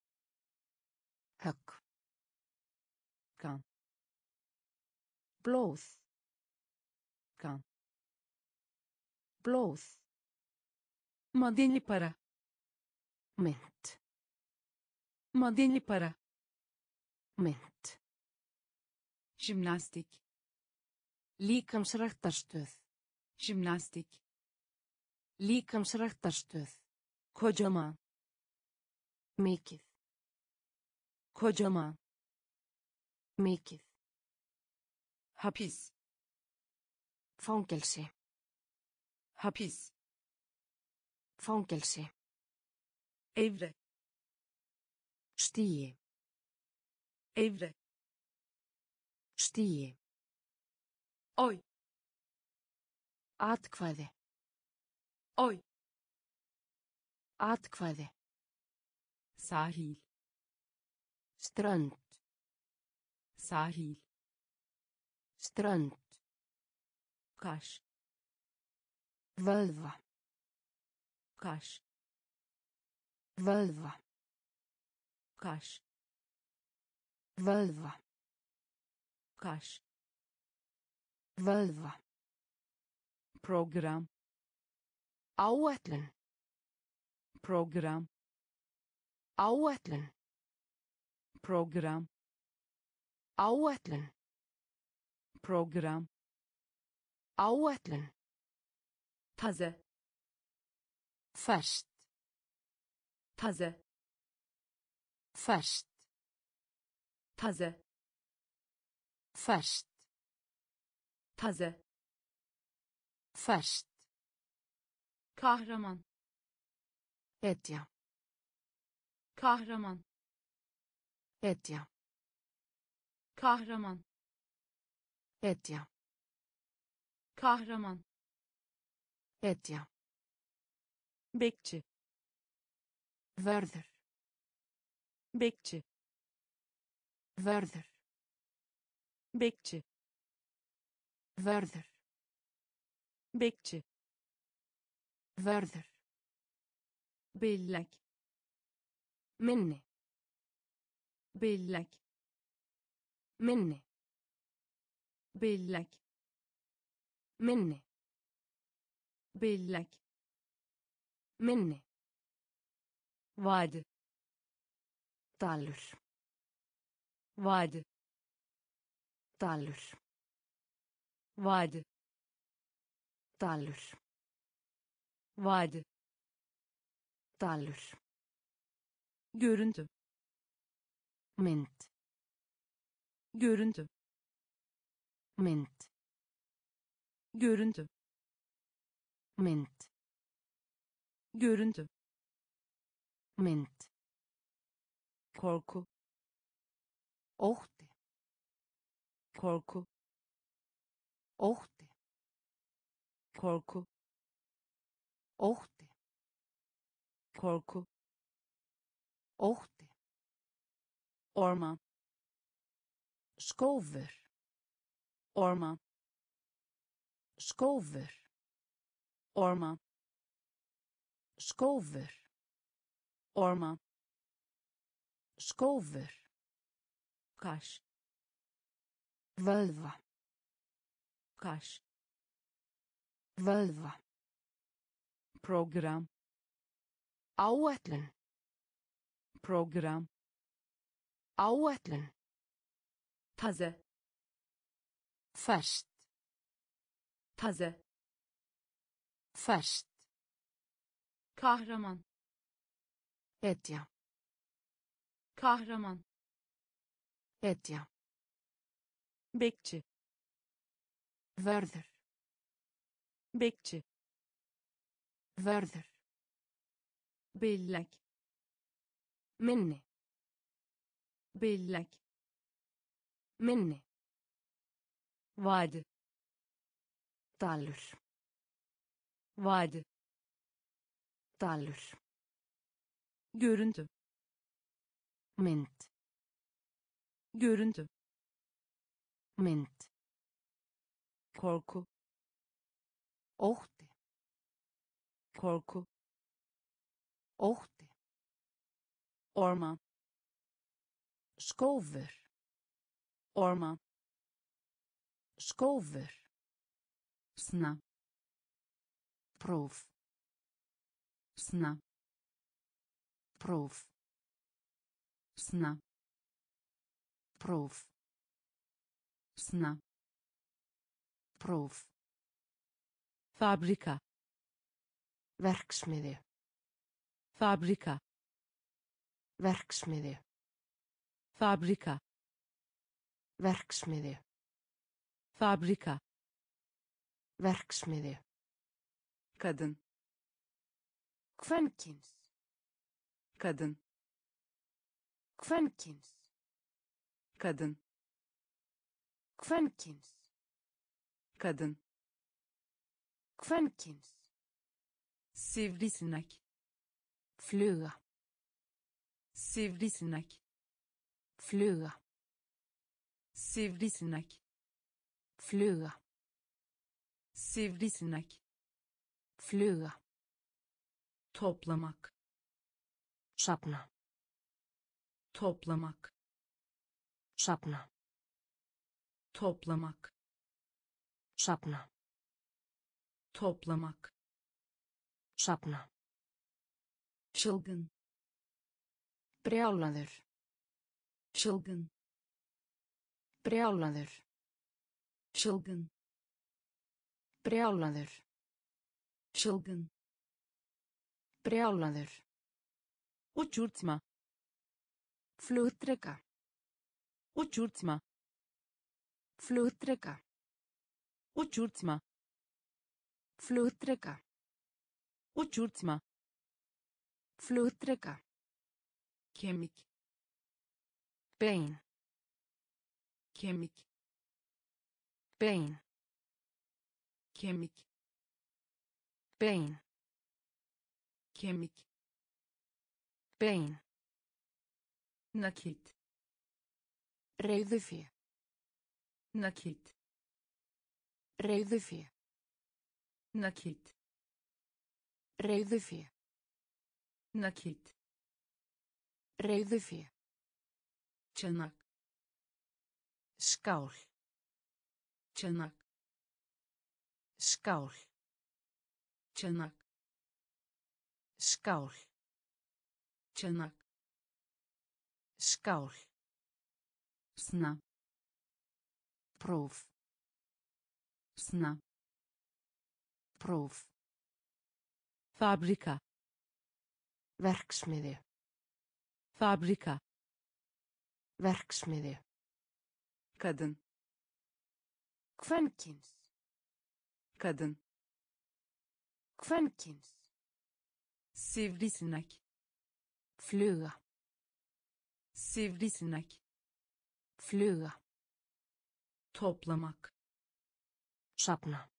Högg. kan Blóð. kan blóð madenli para mynt madenli para mynt jimnastik líkamsræktarstöð. Jimnastik líkamsræktarstöð. Kocaman mikið. Kocaman mikið. Hapis. Fangelsi. Hapis. Fangelsi. Evre stíi evre stíi oy atkvæði. Oy atkvæði. Sahil. Strönd. Sahil. Strönd. Kaş vöðva kaş vöðva kaş vöðva kaş vöðva program. Áætlun. Program. Áætlun. Program. Áætlun. Program. Áætlun. Taze. Ferskt taze ferskt taze. Ferskt taze. Ferskt kahraman. Etja kahraman. Etja kahraman. Etja kahraman. Etja bekçi. Vörður bekçi. Vörður. Bekçi. Vörður. Bekçi. Vörður. Bellek minni. Bellek minni. Bellek minni. Bellek minni. Vadi dalur vadi. Dalur vadi. Dalur vadi. Dalur görüntü. Mynd görüntü. Mynd görüntü. Mynd görüntü. Mynd korku. Ótti. Korku. Ótti. Korku. Ótti. Korku. Ótti. Orman skófur. Orman skófur. Orman skófur. Orman skófur. Kaş vöðva kaş vöðva program áætlun. Program áætlun. Taze. Ferskt taze. Ferskt kahraman. Etja kahraman. Etja bekçi. Vörður bekçi. Vörður bellek. Minni. Bellek. Minni. Vadi. Dalur vadi. Dalur görüntü mynd görüntü. Mynd korku. Ótti korku. Ótti orman skófur orman skófur sınav próf sınav próf sınav próf sınav próf fabrika verksmiðju. Fabrika verksmiðju. Fabrika verksmiðju. Fabrika verksmiðju. Kadın. Kvenkins kadın kvenkins kadın. Kvenkins kadın. Kvenkins sivrisinek. Fluga. Sivrisinek. Fluga. Sivrisinek. Fluga. Sivrisinek. Fluga. Toplamak. Sapna toplamak. Sapna. Toplamak. Sapna. Toplamak. Sapna. Çılgın. Brjálaður. Çılgın. Brjálaður. Çılgın. Brjálaður. Çılgın. Brjálaður. Uçurtma flugdreka uçurtma flugdreka uçurtma flugdreka uçurtma flugdreka kemik. Bein kemik. Bein kemik. Bein kemik. Bein Nakit. Reyðu fjö. Nakit. Reyðu fjö. Nakit. Reyðu fjö. Nakit. Reyðu fjö. Tjönak. Skál. Tjönak. Skál. Tjönak. Skál. Tjönak skál. Sınav próf. Sınav próf. Fabrika. Verksmiðju. Fabrika. Verksmiðju. Kadın. Kvenkins kadın. Kvenkins sivrisinek. Fluga sivrisinek. Fluga. Toplamak. Sapna.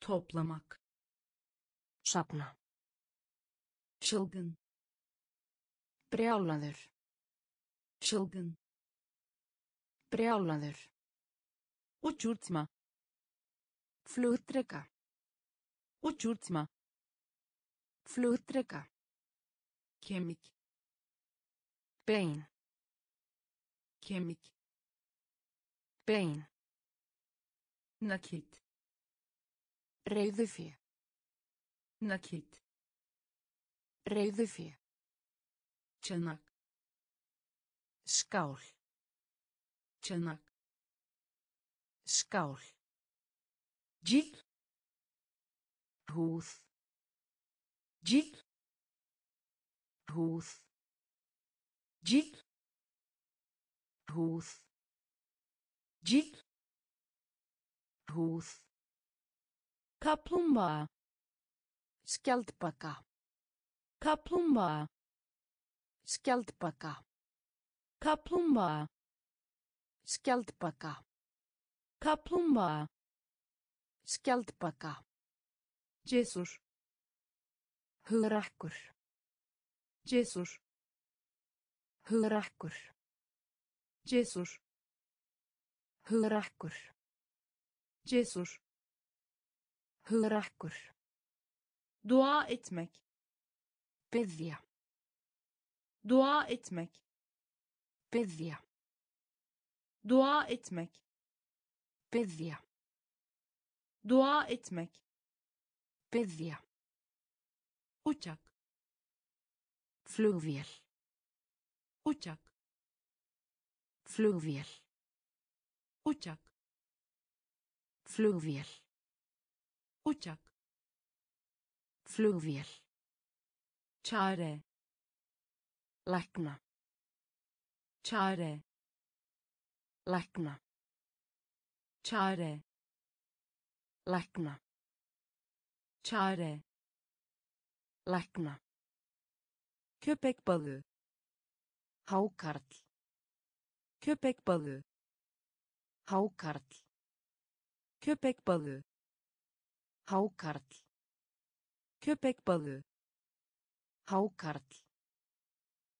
Toplamak. Sapna. Çılgın. Brjálaður. Çılgın. Brjálaður. Uçurtma. Flugdreka. Uçurtma. Flugdreka. Kemik bein kemik. Bein nakit. Reiðufé nakit. Reiðufé çanak. Skál. Çanak. Skál. Cilt húð. Cilt húð cilt húð cilt húð kaplumbağa. Skjaldbaka. Kaplumbağa. Skjaldbaka. Kaplumbağa. Skjaldbaka. Kaplumbağa. Skjaldbaka. Cesur. Hugrakkur cesur hugrakkur cesur. Hugrakkur cesur. Hugrakkur dua etmek. Biðja dua etmek. Biðja dua etmek. Biðja Dua etmek. Byggja. Uçak. Flugvél. Uçak. Flugvél. Uçak. Flugvél. Uçak. Flugvél. Çare. Lækna. Çare. Lækna. Çare. Lækna. Çare. Lækna. Köpek balığı. Hákarl. Köpek balığı. Hákarl. Köpek balığı. Hákarl. Köpek balığı. Hákarl.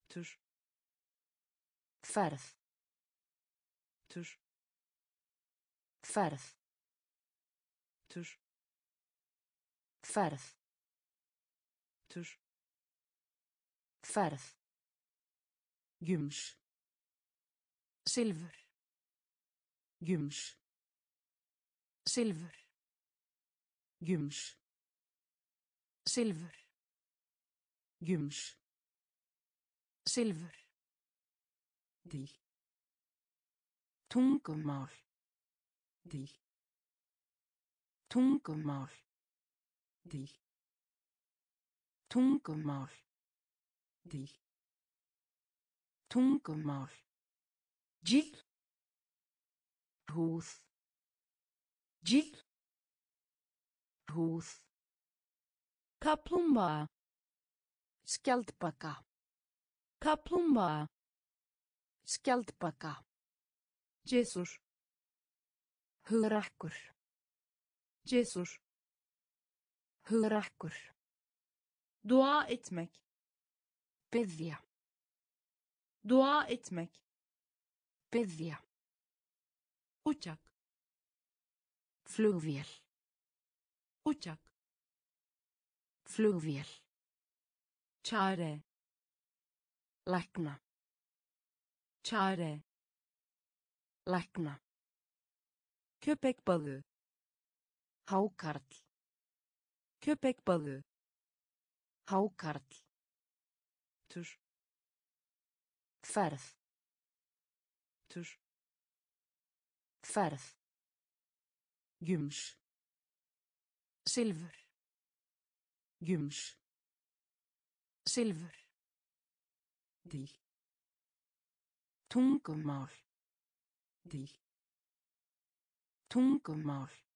Tür. Ferð. Tür. Ferð. Tür. Ferð. Tür. Ferð. Gümüş. Silfur. Gümüş. Silfur. Gümüş. Silfur. Gümüş. Silfur. Dil. Tungumál. Dil. Tungumál. Dil. Tungumál. Dil. Tungumál. Cilt. Húð. Cilt. Húð. Kaplumbağa. Skjaldbaka. Kaplumbağa. Skjaldbaka. Cesur. Hugrakkur. Cesur. Hugrakkur. Dua etmek. Byggja. Dua etmek. Byggja. Uçak. Flugvél. Uçak. Flugvél. Çare. Lækna. Çare. Lækna. Köpek balığı. Hákarl. Köpek balığı. Hákarl. Tür. Ferð. Tur. Ferð. Gums. Silfur. Gums. Silfur. Díl. Tungumál. Díl. Tungumál.